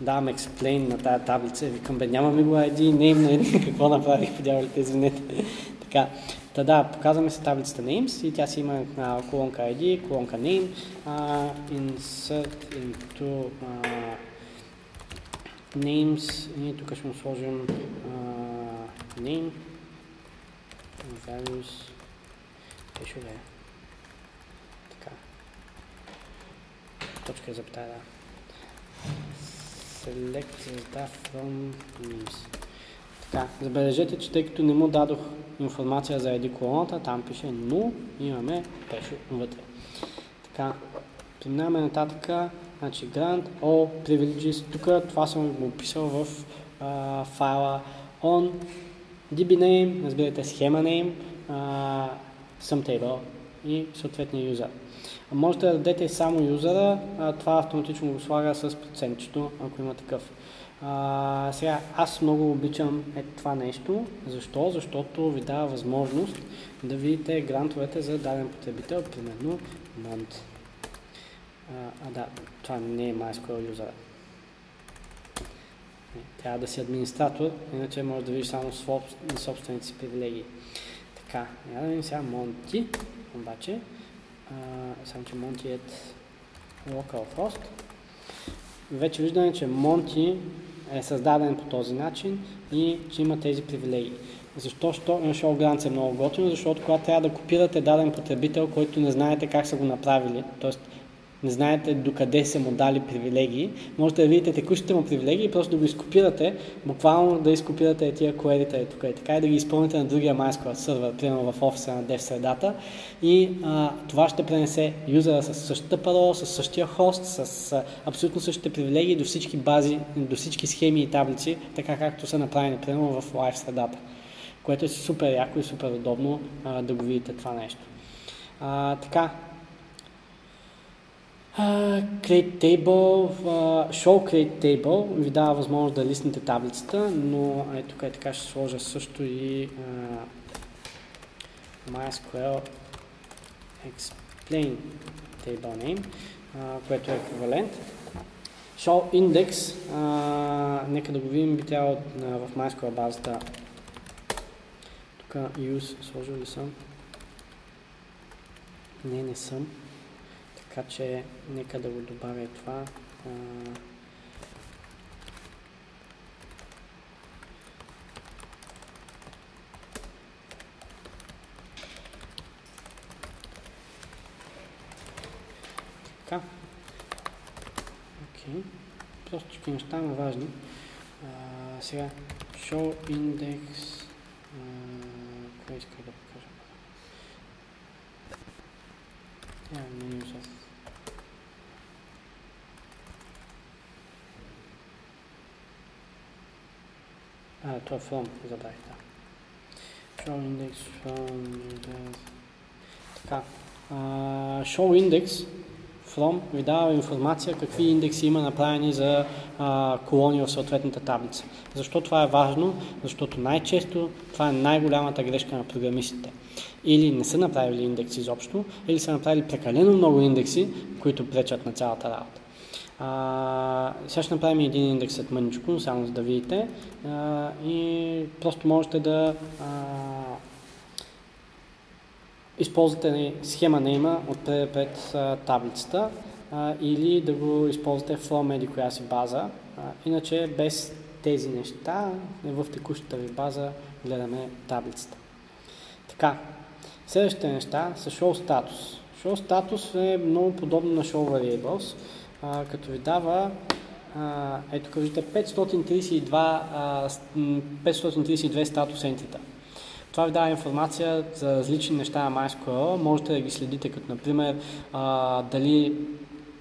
давам explain на тази таблица и викам, бе, нямаме го ID, name, нали? какво направих, подявалите, извинете. така, Та да, показваме се таблицата names и тя си има а, колонка ID, колонка name, а, insert into а, names и тук ще му сложим а, name, values, ще да Така. Точка за запитая, да. Select the from names. Така, забележете, че тъй като не му дадох информация за ID колоната, там пише 0, имаме пешо вътре. Така, преминаваме нататък, значи grant, all privileges, тук това съм го описал в а, файла on db name, разбирате схема name, а, some table и съответния юзер. Можете да дадете само юзера, а, това автоматично го слага с процентчето, ако има такъв. А, сега, аз много обичам е това нещо. Защо? Защото ви дава възможност да видите грантовете за даден потребител, примерно Mont. А, а да, това не е MySQL юзера. Трябва да си администратор, иначе може да видиш само собствените си привилегии. Така, я да видим сега Monty, обаче, а, само че Monty е localhost. Вече виждаме, че Monty е създаден по този начин и че има тези привилегии. Защо Show Grants е много готино? Защото когато трябва да копирате даден потребител, който не знаете как са го направили, т.е не знаете докъде са му дали привилегии, можете да видите текущите му привилегии и просто да го изкопирате, буквално да изкопирате тия query е тук и така и да ги изпълните на другия MySQL сервер, примерно в офиса на dev средата. И а, това ще пренесе юзера с същата парола, с същия хост, с а, абсолютно същите привилегии до всички бази, до всички схеми и таблици, така както са направени примерно в live средата, което е супер яко и супер удобно а, да го видите това нещо. А, така, create table, uh, show create table ви дава възможност да листнете таблицата, но е, тук е така ще сложа също и uh, MySQL explain table name, което е еквивалент. Show index, нека да го видим, би трябвало в MySQL базата. Тук use сложил ли съм? Не, не съм. Така че нека да го добавя това. Така. Окей. Просто неща са важни. А, сега, show index. Кое иска да покажа? Не user. А, това е from, да. Show index from Така. Uh, show index from ви дава информация какви индекси има направени за а, колони в съответната таблица. Защо това е важно? Защото най-често това е най-голямата грешка на програмистите. Или не са направили индекси изобщо, или са направили прекалено много индекси, които пречат на цялата работа. А, сега ще направим един индексът мъничко, само за да видите. А, и просто можете да а, използвате схема нейма от пред таблицата а, или да го използвате еди коя си база. А, иначе без тези неща в текущата ви база гледаме таблицата. Така, следващите неща са show status. Show status е много подобно на show variables а, като ви дава а, ето виждате 532, а, 532 статус ентита. Това ви дава информация за различни неща на MySQL. Можете да ги следите, като например а, дали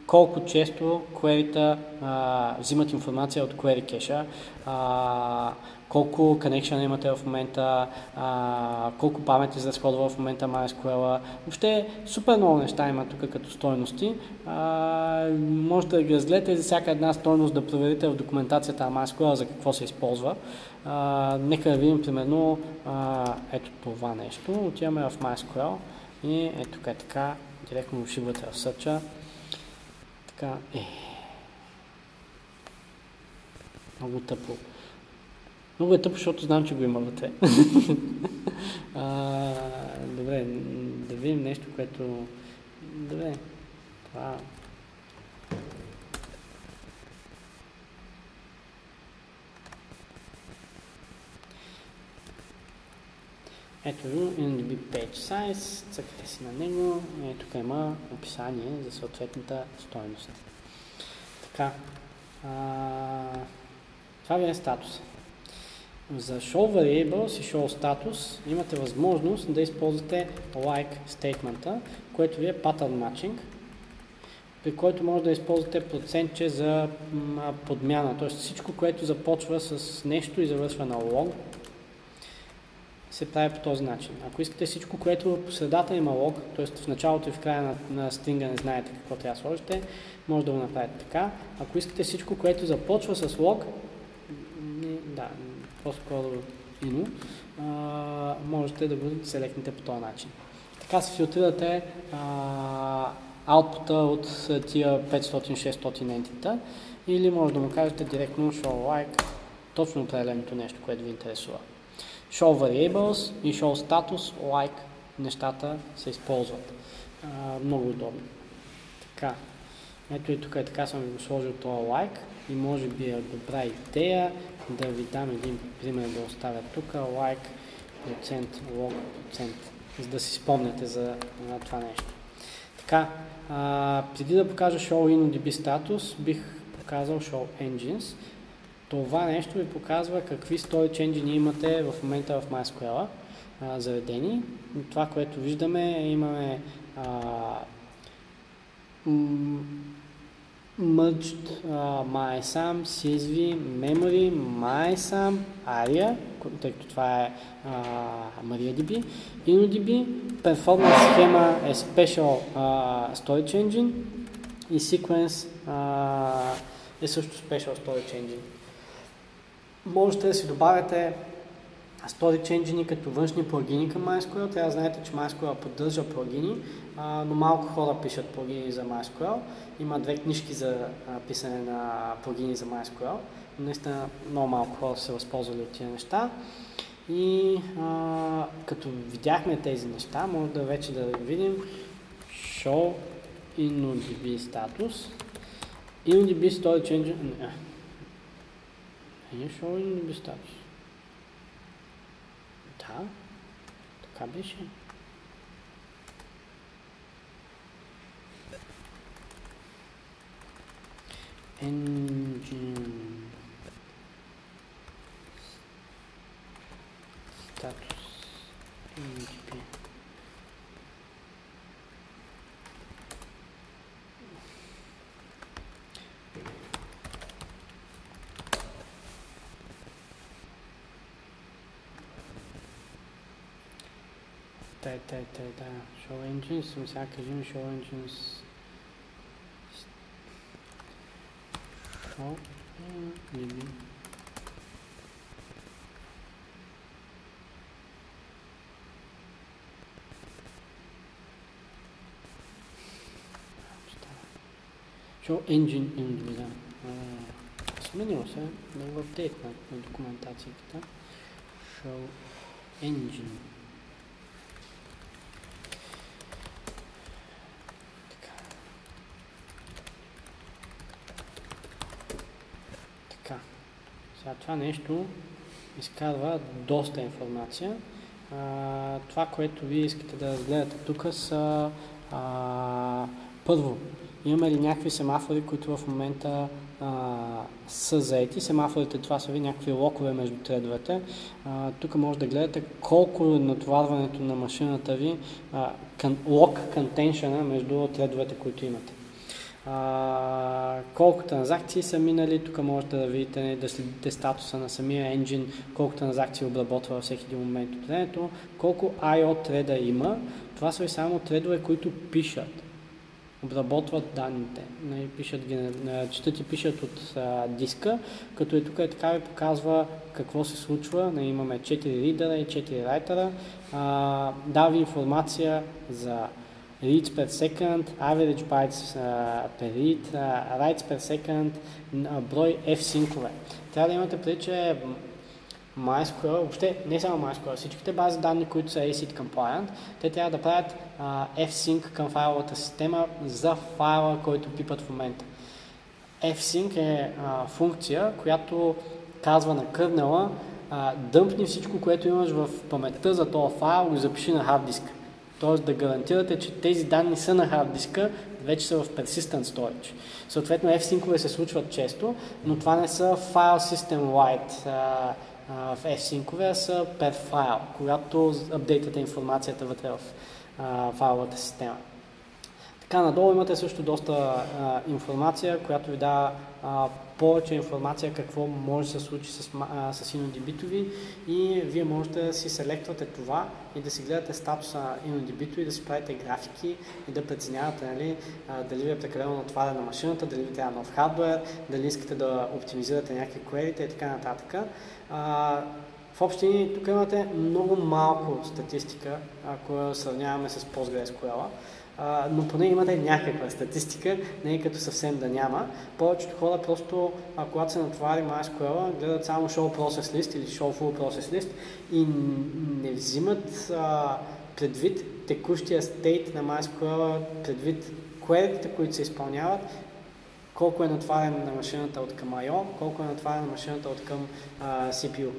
колко често query взимат информация от query кеша, а, колко connection имате в момента, а, колко памет изразходва в момента MySQL. Въобще супер много неща има тук като стойности. А, можете да ги разгледате за всяка една стойност да проверите в документацията на MySQL за какво се използва. А, нека да видим примерно а, ето това нещо. Отиваме в MySQL и ето така, така директно шибвате в сърча. Така, е. Много тъпо. Много е тъпо, защото знам, че го има вътре. *laughs* а, добре, да видим нещо, което... Добре, това... Ето ви, IMDb Page Size, цъкате си на него, и тук има описание за съответната стойност. Така, а, това ви е статуса. За show variables и show status имате възможност да използвате like statement което ви е pattern matching, при който може да използвате процентче за подмяна. Т.е. всичко, което започва с нещо и завършва на log, се прави по този начин. Ако искате всичко, което по средата има лог, т.е. в началото и в края на, на стринга не знаете какво трябва да сложите, може да го направите така. Ако искате всичко, което започва с лог, да, по-скоро ино, можете да го селектните по този начин. Така се филтрирате аутпута от тия 500-600 ентита или може да му кажете директно show like точно определеното нещо, което ви интересува. Show variables и show status like нещата се използват. Много удобно. Така. Ето и тук е така съм ви го сложил това лайк и може би е добра идея да ви дам един пример да оставя тук лайк процент, лог процент, за да си спомняте за а, това нещо. Така, а, преди да покажа Show InnoDB статус, бих показал Show Engines. Това нещо ви показва какви storage engine имате в момента в MySQL заведени. Това, което виждаме, имаме а, merged uh, MySam, CSV, Memory, MySam, ARIA, тъй като това е uh, MariaDB, InnoDB, Performance схема е Special uh, Storage Engine и Sequence uh, е също Special Storage Engine. Можете да си добавяте Storage Engine като външни плагини към MySQL. Трябва да знаете, че MySQL поддържа плагини, а, но малко хора пишат плагини за MySQL. Има две книжки за а, писане на плагини за MySQL. Наистина много малко хора са се възползвали от тези неща. И а, като видяхме тези неща, може да вече да видим Show InnoDB статус. InnoDB Storage Engine... Не, не е Show InnoDB статус. Да, така беше. Engine status NGP Тай, тай, тай, да. Show engines, сега кажем show engines. Show engine. Show engine engine, да. Сменило се, да го апдейтна на документацията. Show engine. Сега това нещо изкарва доста информация. А, това, което вие искате да разгледате тук са а, първо, имаме ли някакви семафори, които в момента а, са заети. Семафорите това са ви някакви локове между тредовете. Тук може да гледате колко е натоварването на машината ви, а, лок контеншена между тредовете, които имате а, колко транзакции са минали, тук можете да видите, да следите статуса на самия енджин, колко транзакции обработва във всеки един момент от времето, колко IO треда има. Това са и само тредове, които пишат, обработват данните, нали, пишат, четат и пишат от а, диска, като и тук е така ви показва какво се случва. Нали, имаме 4 ридера и 4 райтера. А, дава ви информация за reads per second, average bytes uh, per read, uh, writes per second, uh, брой f-синкове. трябва да имате преди, че MySQL, въобще не само MySQL, всичките бази данни, които са ACID compliant, те трябва да правят uh, F-Sync към файловата система за файла, който пипат в момента. F-Sync е uh, функция, която казва на кърнела, uh, дъмпни всичко, което имаш в паметта за този файл и запиши на хард диска. Тоест да гарантирате, че тези данни са на хард диска, вече са в persistent storage. Съответно, F-синкове се случват често, но това не са file system wide в F-синкове, а са per file, когато апдейтате информацията вътре в файловата система. Така, надолу имате също доста а, информация, която ви дава повече информация какво може да се случи с, а, с InnoDB-тови и вие можете да си селектвате това и да си гледате статуса на InnoDB и да си правите графики и да преценявате нали, дали ви е прекалено натварена машината, дали ви трябва нов хардвер, дали искате да оптимизирате някакви query и така нататък. А, в общини тук имате много малко статистика, ако сравняваме с PostgreSQL но поне имате някаква статистика, не е като съвсем да няма. Повечето хора просто, а, когато се натовари MySQL, гледат само Show Process List или Show Full Process List и не взимат а, предвид текущия стейт на MySQL, предвид query които се изпълняват, колко е натварен на машината от към I.O., колко е натварен на машината от към а, CPU.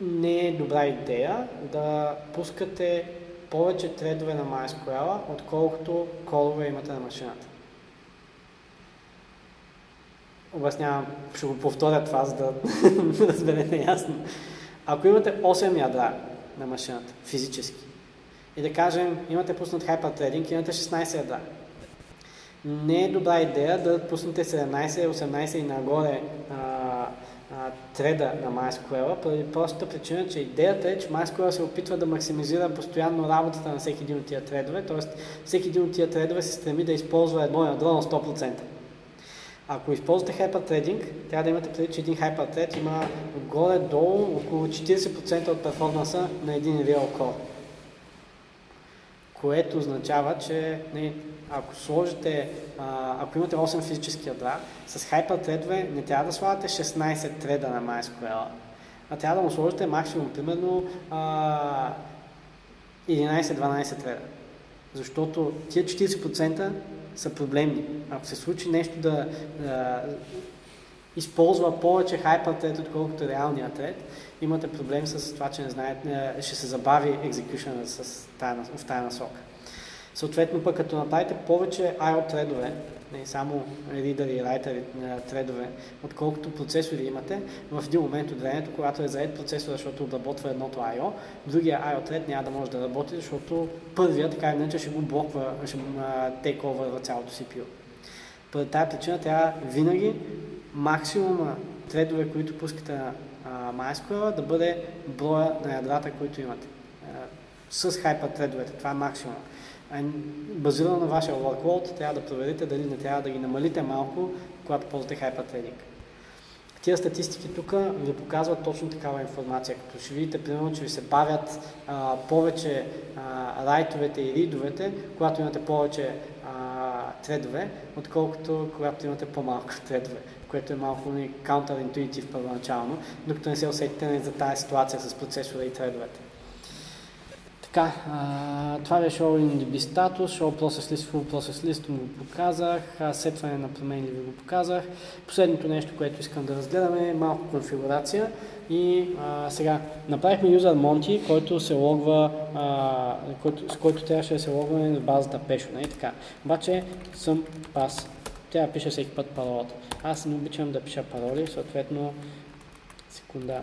Не е добра идея да пускате повече тредове на MySQL, отколкото колове имате на машината. Обяснявам, ще го повторя това, за да *laughs* разберете ясно. Ако имате 8 ядра на машината, физически, и да кажем, имате пуснат hyperthreading, имате 16 ядра, не е добра идея да пуснете 17, 18 и нагоре а, треда на MySQL, поради простата причина, че идеята е, че MySQL се опитва да максимизира постоянно работата на всеки един от тия тредове, т.е. всеки един от тия тредове се стреми да използва едно ядро на 100%. Ако използвате hyperthreading, трябва да имате преди, че един hyperthread има горе-долу около 40% от перформанса на един real core. Което означава, че не, ако сложите, а, ако имате 8 физически ядра, с hyperthreadове не трябва да слагате 16 треда на MySQL, а трябва да му сложите максимум, примерно а, 11-12 треда. Защото тия 40% са проблемни. Ако се случи нещо да, да използва повече hyperthread, отколкото реалния thread, имате проблем с това, че не знаете, ще се забави execution в тази насока. Съответно пък като направите повече IO тредове, не само reader и writer тредове, отколкото процесори имате, в един момент от времето, когато е заед процесора, защото обработва едното IO, другия IO тред няма да може да работи, защото първия така иначе ще го блоква, ще тейковърва цялото CPU. Поради тази причина трябва винаги максимума тредове, които пускате на MySQL, да бъде броя на ядрата, които имате. С hyperthreadовете, това е максимум базирано на вашия workload, трябва да проверите дали не трябва да ги намалите малко, когато ползвате hyperthreading. Тия статистики тук ви показват точно такава информация, като ще видите, примерно, че ви се бавят а, повече а, райтовете и ридовете, когато имате повече а, тредове, отколкото когато имате по-малко *laughs* тредове, което е малко counter-intuitive първоначално, докато не се усетите за тази ситуация с процесора и тредовете. Така, а, това беше ONDB статус, Show Process List, Full Process List го показах, сетване на промени ви го показах. Последното нещо, което искам да разгледаме е малко конфигурация и а, сега направихме user Monty, който се логва, а, който, с който трябваше да се логваме в базата Pesho, не така. Обаче съм пас. Тя пише всеки път паролата. Аз не обичам да пиша пароли, съответно секунда.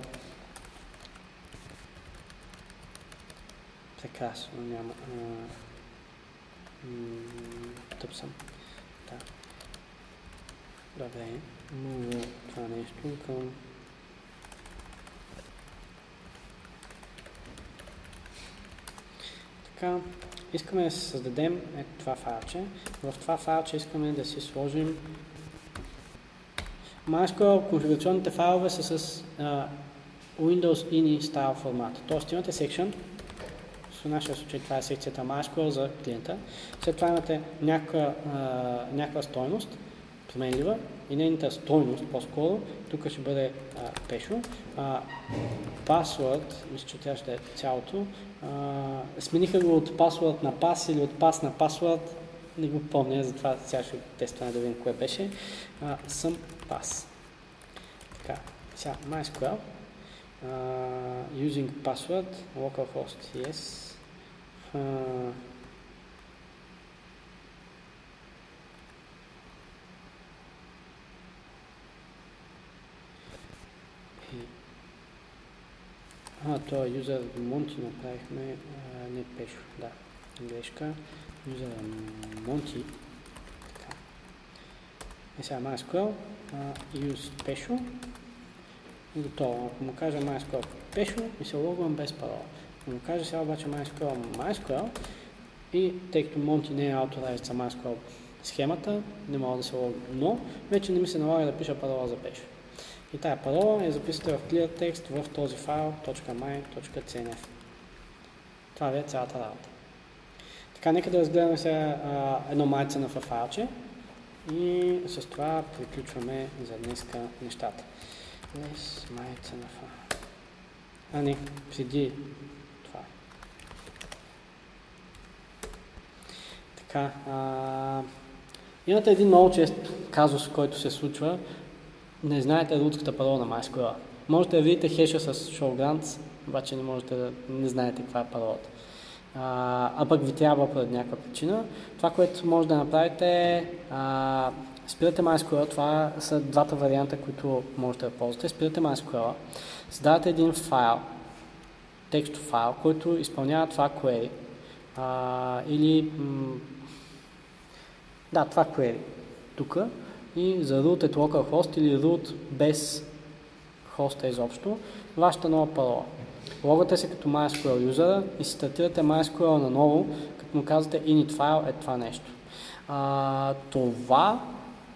Прекрасно, няма... Тъп съм. Да. Добре, но това нещо към... Така, искаме да създадем ето това файлче. В това файлче искаме да си сложим MySQL конфигурационните файлове са с uh, Windows INI style формат. Тоест имате section, в нашия случай това е секцията MySQL за клиента. След това имате някаква, някаква стойност, променлива, и нейната стойност по-скоро, тук ще бъде а, пешо. А, password, мисля, че тя ще е цялото. Смениха го от password на пас или от пас на password. Не го помня, затова сега ще тестваме да видим кое беше. А, съм пас. Така, сега MySQL. Uh, using password, localhost, yes. Uh, А, това е юзер Монти направихме, а, не Пешо, да, грешка. Юзер Монти. Така. И сега MySQL, uh, use Пешо. Готово. Ако му кажа MySQL Пешо, и се логвам без парола. Ако му кажа сега обаче MySQL MySQL, и тъй като Монти не е authorized за MySQL схемата, не мога да се логвам. Но вече не ми се налага да пиша парола за Пешо. И тая парола я записате в clear text в този файл .my.cnf. Това ви е цялата работа. Така, нека да разгледаме сега едно MyCNF файлче и с това приключваме за днеска нещата. Yes, MyCNF. А не, преди това. Така, а, имате един много чест казус, който се случва, не знаете рутската парола на MySQL. Можете да видите хеша с showgrants, обаче не можете да не знаете каква е паролата. А, а пък ви трябва по някаква причина. Това, което може да направите е спирате MySQL, това са двата варианта, които можете да ползвате. Спирате MySQL, създавате един файл, текстов файл, който изпълнява това query. А, или м- да, това query. Тук и за root at localhost или root без хоста изобщо, вашата нова парола. Логате се като MySQL юзера и си стартирате MySQL наново, като му казвате init file е това нещо. А, това,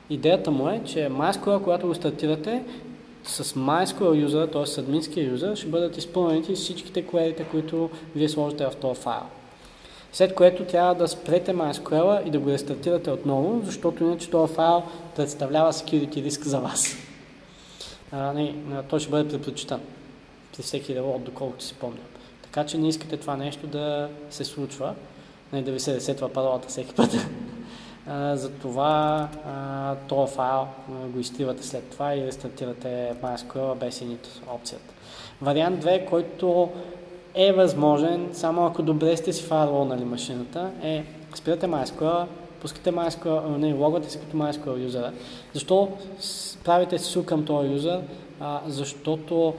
идеята му е, че MySQL, когато го стартирате, с MySQL юзера, т.е. с админския юзер, ще бъдат изпълнени всичките query които вие сложите в този файл. След което трябва да спрете MySQL и да го рестартирате отново, защото иначе този файл представлява security риск за вас. А, не, той ще бъде предпочитан при всеки релот, доколкото си помня. Така че не искате това нещо да се случва, не да ви се ресетва паролата всеки път. затова този файл а, го изтривате след това и рестартирате MySQL без init опцията. Вариант 2, който е възможен, само ако добре сте си фаерволнали машината, е спирате MySQL, пускате MySQL, не, логвате се като MySQL юзера. Защо правите су към този юзер? А, защото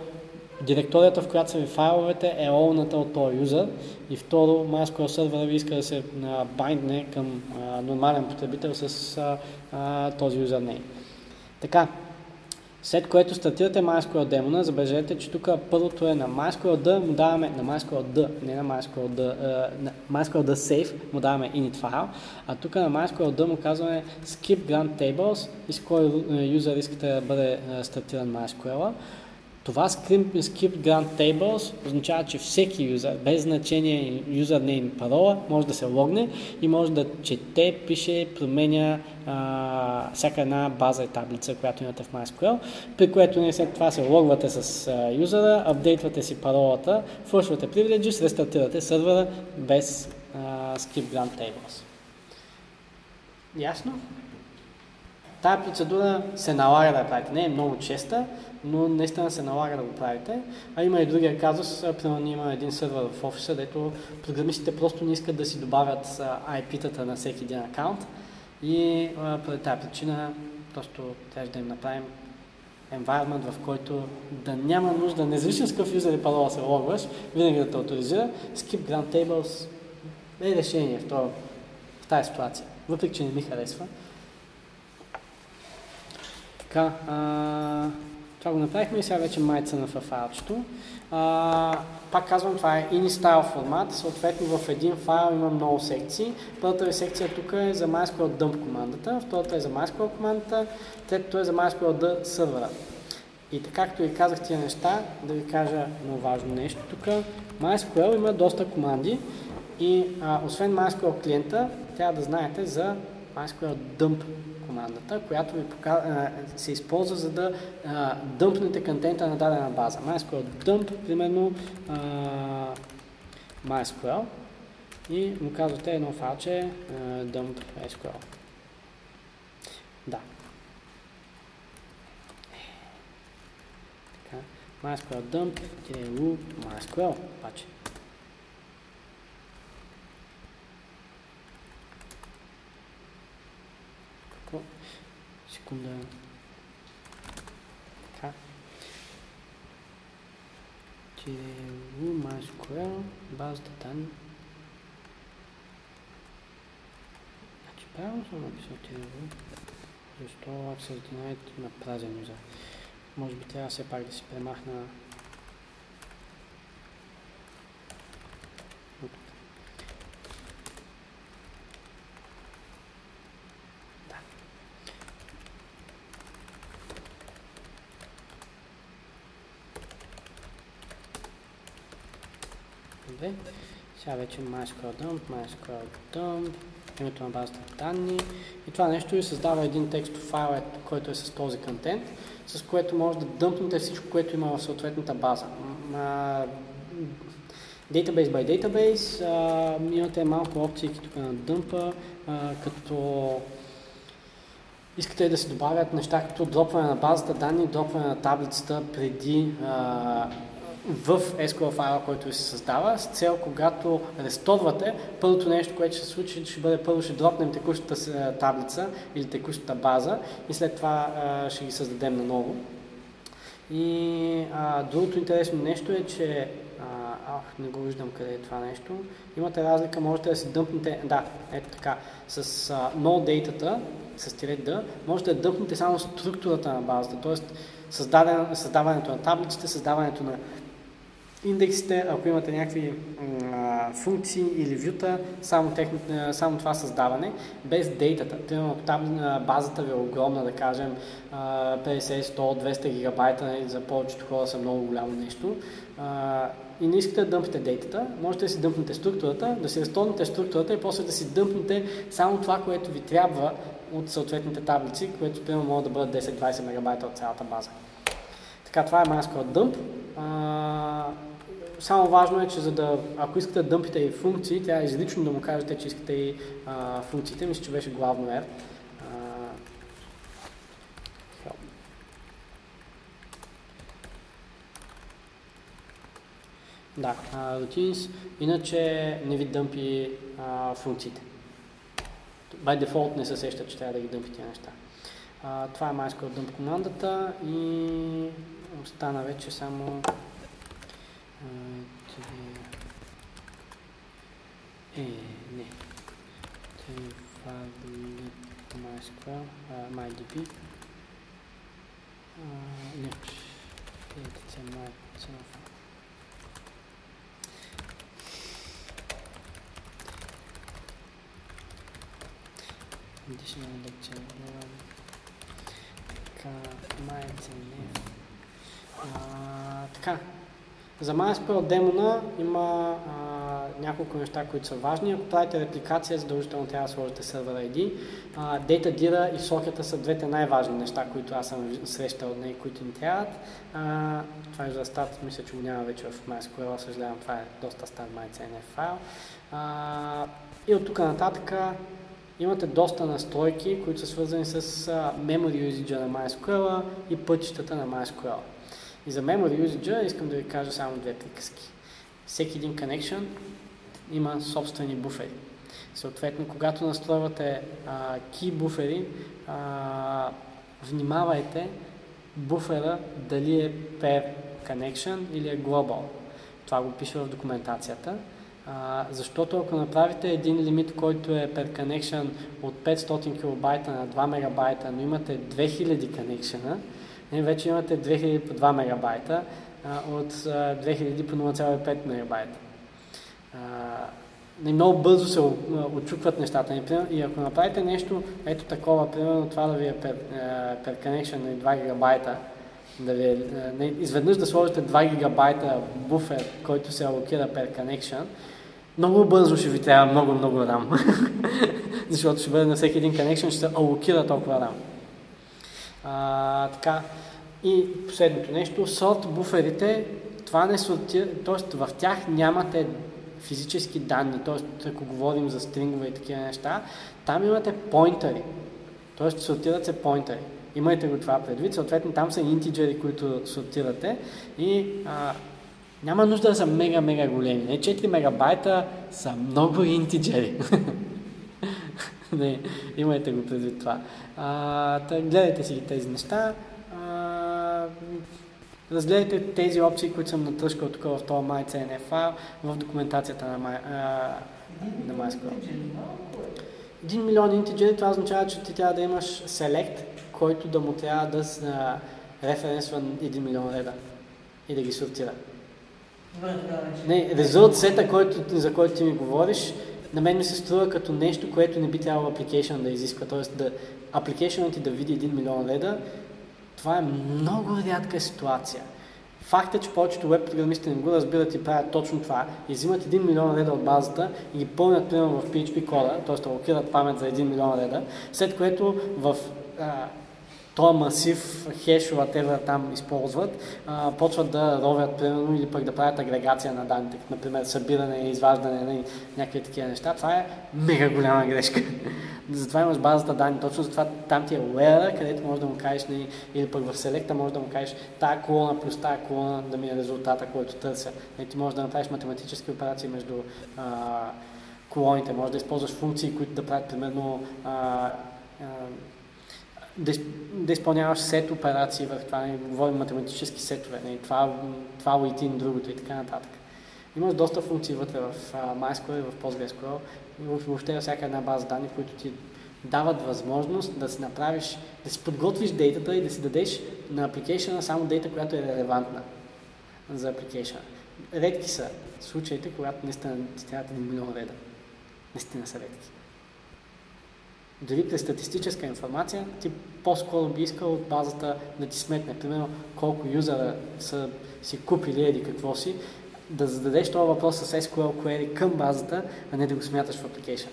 директорията, в която са ви файловете, е олната от този юзер и второ, MySQL сервера ви иска да се байдне към а, нормален потребител с а, а, този юзернейм. Така, след което стартирате MySQL демона, забележете, че тук първото е на MySQL му даваме на MySQL не на MySQL на MySQL Safe му даваме init файл, а тук на MySQL му казваме skip grant tables и с кой юзер искате да бъде стартиран MySQL. Това skip grant tables означава, че всеки юзер, без значение юзернейм парола, може да се логне и може да чете, пише, променя а, всяка една база и таблица, която имате в MySQL, при което не след това се логвате с а, юзера, апдейтвате си паролата, фършвате privileges, рестартирате сервера без а, skip grant tables. Ясно? Тая процедура се налага да я правите. Не е много честа, но наистина се налага да го правите. А има и другия казус, примерно има един сервер в офиса, дето програмистите просто не искат да си добавят IP-тата на всеки един акаунт и поради тази причина просто трябва да им направим environment, в който да няма нужда, независимо с какъв юзер и парола се логваш, винаги да те авторизира. Skip Grant Tables е решение в, това, в тази ситуация, въпреки че не ми харесва. Така, а, това го направихме и сега вече майца на файлчето. А, пак казвам, това е ini-style формат, съответно в един файл има много секции. Първата ви секция тук е за MySQL dump командата, втората е за MySQL командата, третото е за MySQL D сервера. И така, както ви казах тия неща, да ви кажа много важно нещо тук. MySQL има доста команди и а, освен MySQL клиента, трябва да знаете за MySQL dump командата, която ви пока, се използва за да а, дъмпнете контента на дадена база. MySQL dump, примерно а, MySQL и му казвате едно файлче dump SQL. Да. Така. MySQL dump, u MySQL, обаче. Какво? Секунда. Така. u MySQL, базата данни. Правилно съм написал TireU. Защо Access Denied на празен юзер? Може би трябва все пак да си премахна Добре. Сега вече MySQL dump, MySQL dump името на базата данни. И това нещо ви създава един текстов файл, който е с този контент, с което може да дъмпнете всичко, което има в съответната база. Database by database, имате малко опции тук на дъмпа, като искате да се добавят неща като дропване на базата данни, дропване на таблицата преди а, в SQL файла, който ви се създава, с цел когато ресторвате, първото нещо, което ще се случи, ще бъде първо ще дропнем текущата таблица или текущата база и след това ще ги създадем наново. И а, другото интересно нещо е, че а, ах, не го виждам къде е това нещо. Имате разлика, можете да си дъмпнете, да, ето така, с а, no data с тире D, можете да дъмпнете само структурата на базата, т.е. създаването на таблиците, създаването на индексите, ако имате някакви а, функции или вюта, само, техни, само това създаване, без дейтата. Примерно, ако базата ви е огромна, да кажем 50, 100, 200 гигабайта, нали, за повечето хора са много голямо нещо, а, и не искате да дъмпите дейтата, можете да си дъмпнете структурата, да си разтонете структурата и после да си дъмпнете само това, което ви трябва от съответните таблици, което примерно могат да бъдат 10-20 мегабайта от цялата база. Така, това е MySQL Dump. А, само важно е, че за да, ако искате да дъмпите и функции, трябва излично да му кажете, че искате и а, функциите. Мисля, че беше главно R. Да, routines, иначе не ви дъмпи а, функциите. By default не се сеща, че трябва да ги дъмпи тези неща. А, това е MySQL dump командата и остана вече само е, не. Тревали MySQL, MyDB. Не, это це MySQL. Additional lecture. Така, MyDB. Така, за MySQL демона има а, няколко неща, които са важни. Ако правите репликация, задължително трябва да сложите сервер ID. А, DataDira и сокета са двете най-важни неща, които аз съм срещал от нея, които ни трябват. Това е за стат, мисля, че го няма вече в MySQL, съжалявам, това е доста стар MyCNF файл. А, и от тук нататък имате доста настройки, които са свързани с memory usage на MySQL и пътищата на MySQL. И за memory usage искам да ви кажа само две приказки. Всеки един connection има собствени буфери. Съответно, когато настройвате а, key буфери, а, внимавайте буфера дали е per connection или е global. Това го пише в документацията. А, защото ако направите един лимит, който е per connection от 500 кБ на 2 МБ, но имате 2000 connection, и вече имате 2000 по 2 мегабайта от 2000 по 0,5 мегабайта. И много бързо се очукват нещата. И ако направите нещо, ето такова, примерно това да ви е per, per connection на 2 гигабайта, да ви, не, изведнъж да сложите 2 гигабайта буфер, който се алокира per connection, много бързо ще ви трябва много-много RAM. *laughs* Защото ще бъде на всеки един connection, ще се алокира толкова RAM. А, така. И последното нещо, сорт буферите, това не сортира, т.е. в тях нямате физически данни, т.е. ако говорим за стрингове и такива неща, там имате поинтери, т.е. сортират се поинтери. Имайте го това предвид, съответно там са интиджери, които сортирате и а, няма нужда да са мега-мега големи. Не, 4 мегабайта са много интиджери. *laughs* *laughs* Не, имайте го предвид това. А, тъй, гледайте си тези неща. А, разгледайте тези опции, които съм натръшкал тук в този MyCNF файл, в документацията на, My, а, на MySQL. 1 милион интиджери, това означава, че ти трябва да имаш select, който да му трябва да референсва 1 милион реда и да ги сортира. Не, резулт сета, който, за който ти ми говориш, на мен ми се струва като нещо, което не би трябвало application да изисква. Тоест, да, application ти да види 1 милион реда, това е много рядка ситуация. Факт е, че повечето веб програмисти не го разбират и правят точно това. И взимат 1 милион реда от базата и ги пълнят примерно в PHP кода, т.е. алокират памет за 1 милион реда, след което в а, този масив, хеш, whatever там използват, а, почват да ровят, примерно, или пък да правят агрегация на данните, например събиране и изваждане на някакви такива неща. Това е мега голяма грешка. *laughs* затова имаш базата данни, точно затова там ти е layer, където можеш да му кажеш, нали, или пък в селекта можеш да му кажеш тая колона плюс тая колона да ми е резултата, който търся. Нали, ти можеш да направиш математически операции между а, колоните, можеш да използваш функции, които да правят примерно а, а, да, да изпълняваш сет операции в това, не говорим математически сетове, не, това, това уйти на другото и така нататък. Имаш доста функции вътре в MySQL и в PostgreSQL и въобще във всяка една база данни, които ти дават възможност да си направиш, да си подготвиш дейтата и да си дадеш на апликейшена само дейта, която е релевантна за апликейшена. Редки са случаите, когато наистина ти трябва един милион реда. Наистина са редки дори през статистическа информация, ти по-скоро би искал от базата да ти сметне, примерно колко юзера са си купили еди какво си, да зададеш този въпрос с SQL query към базата, а не да го смяташ в application.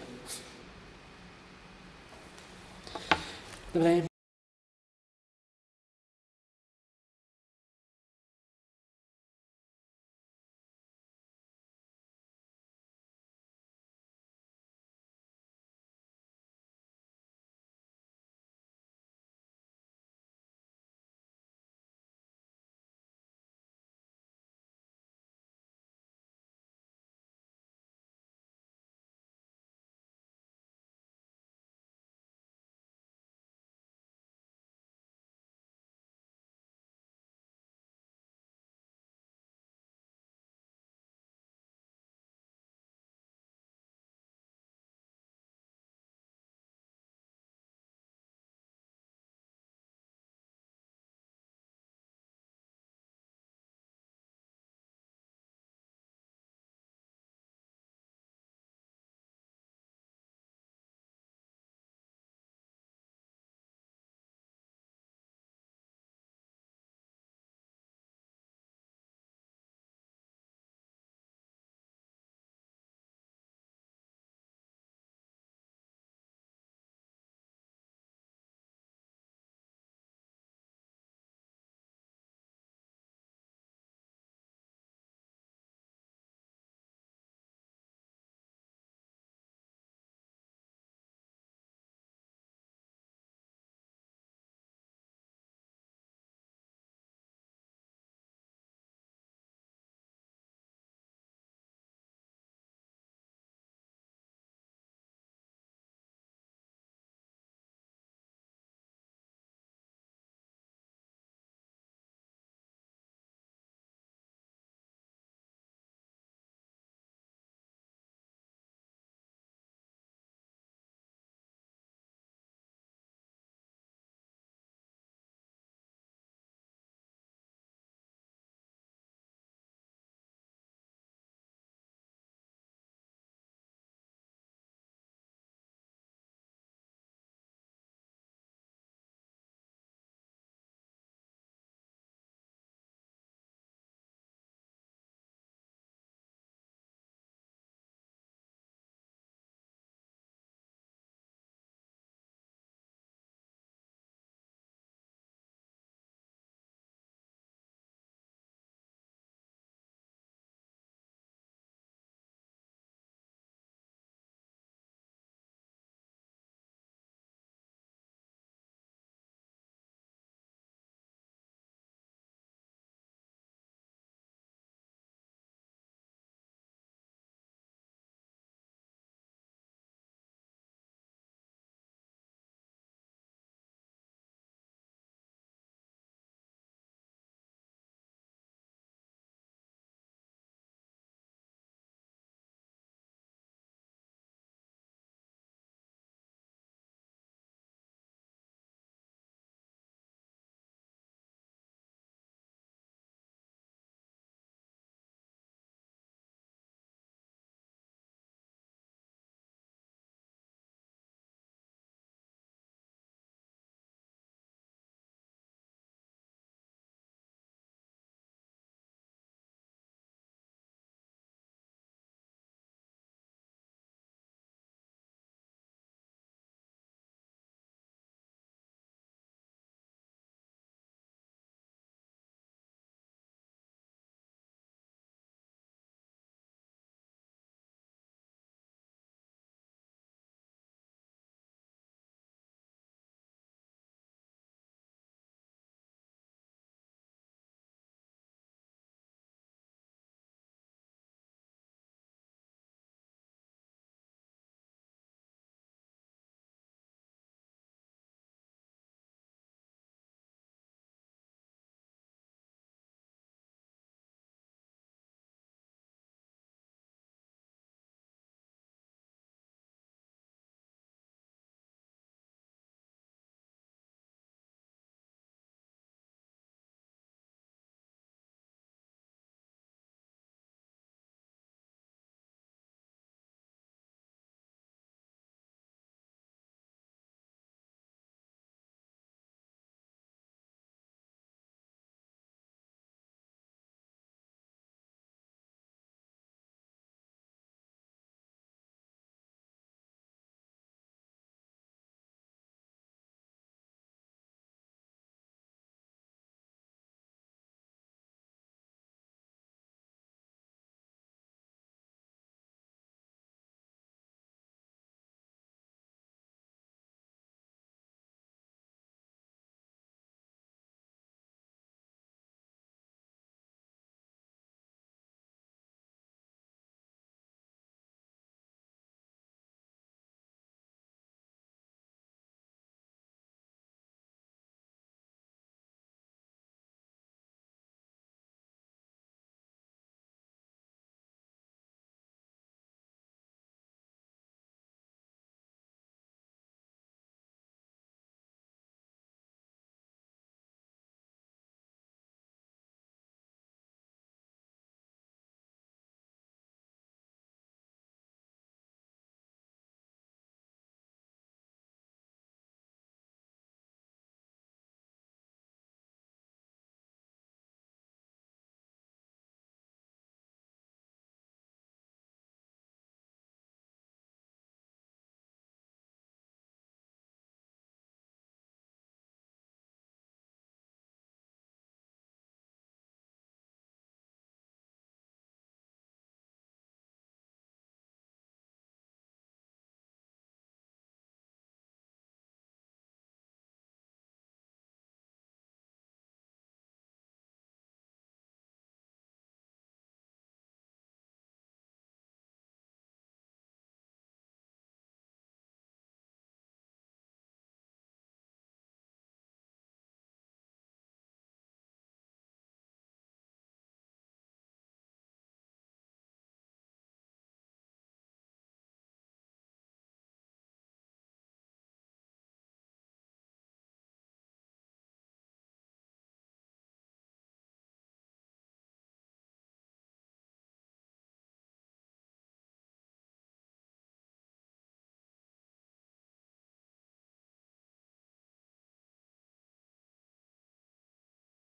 Добре,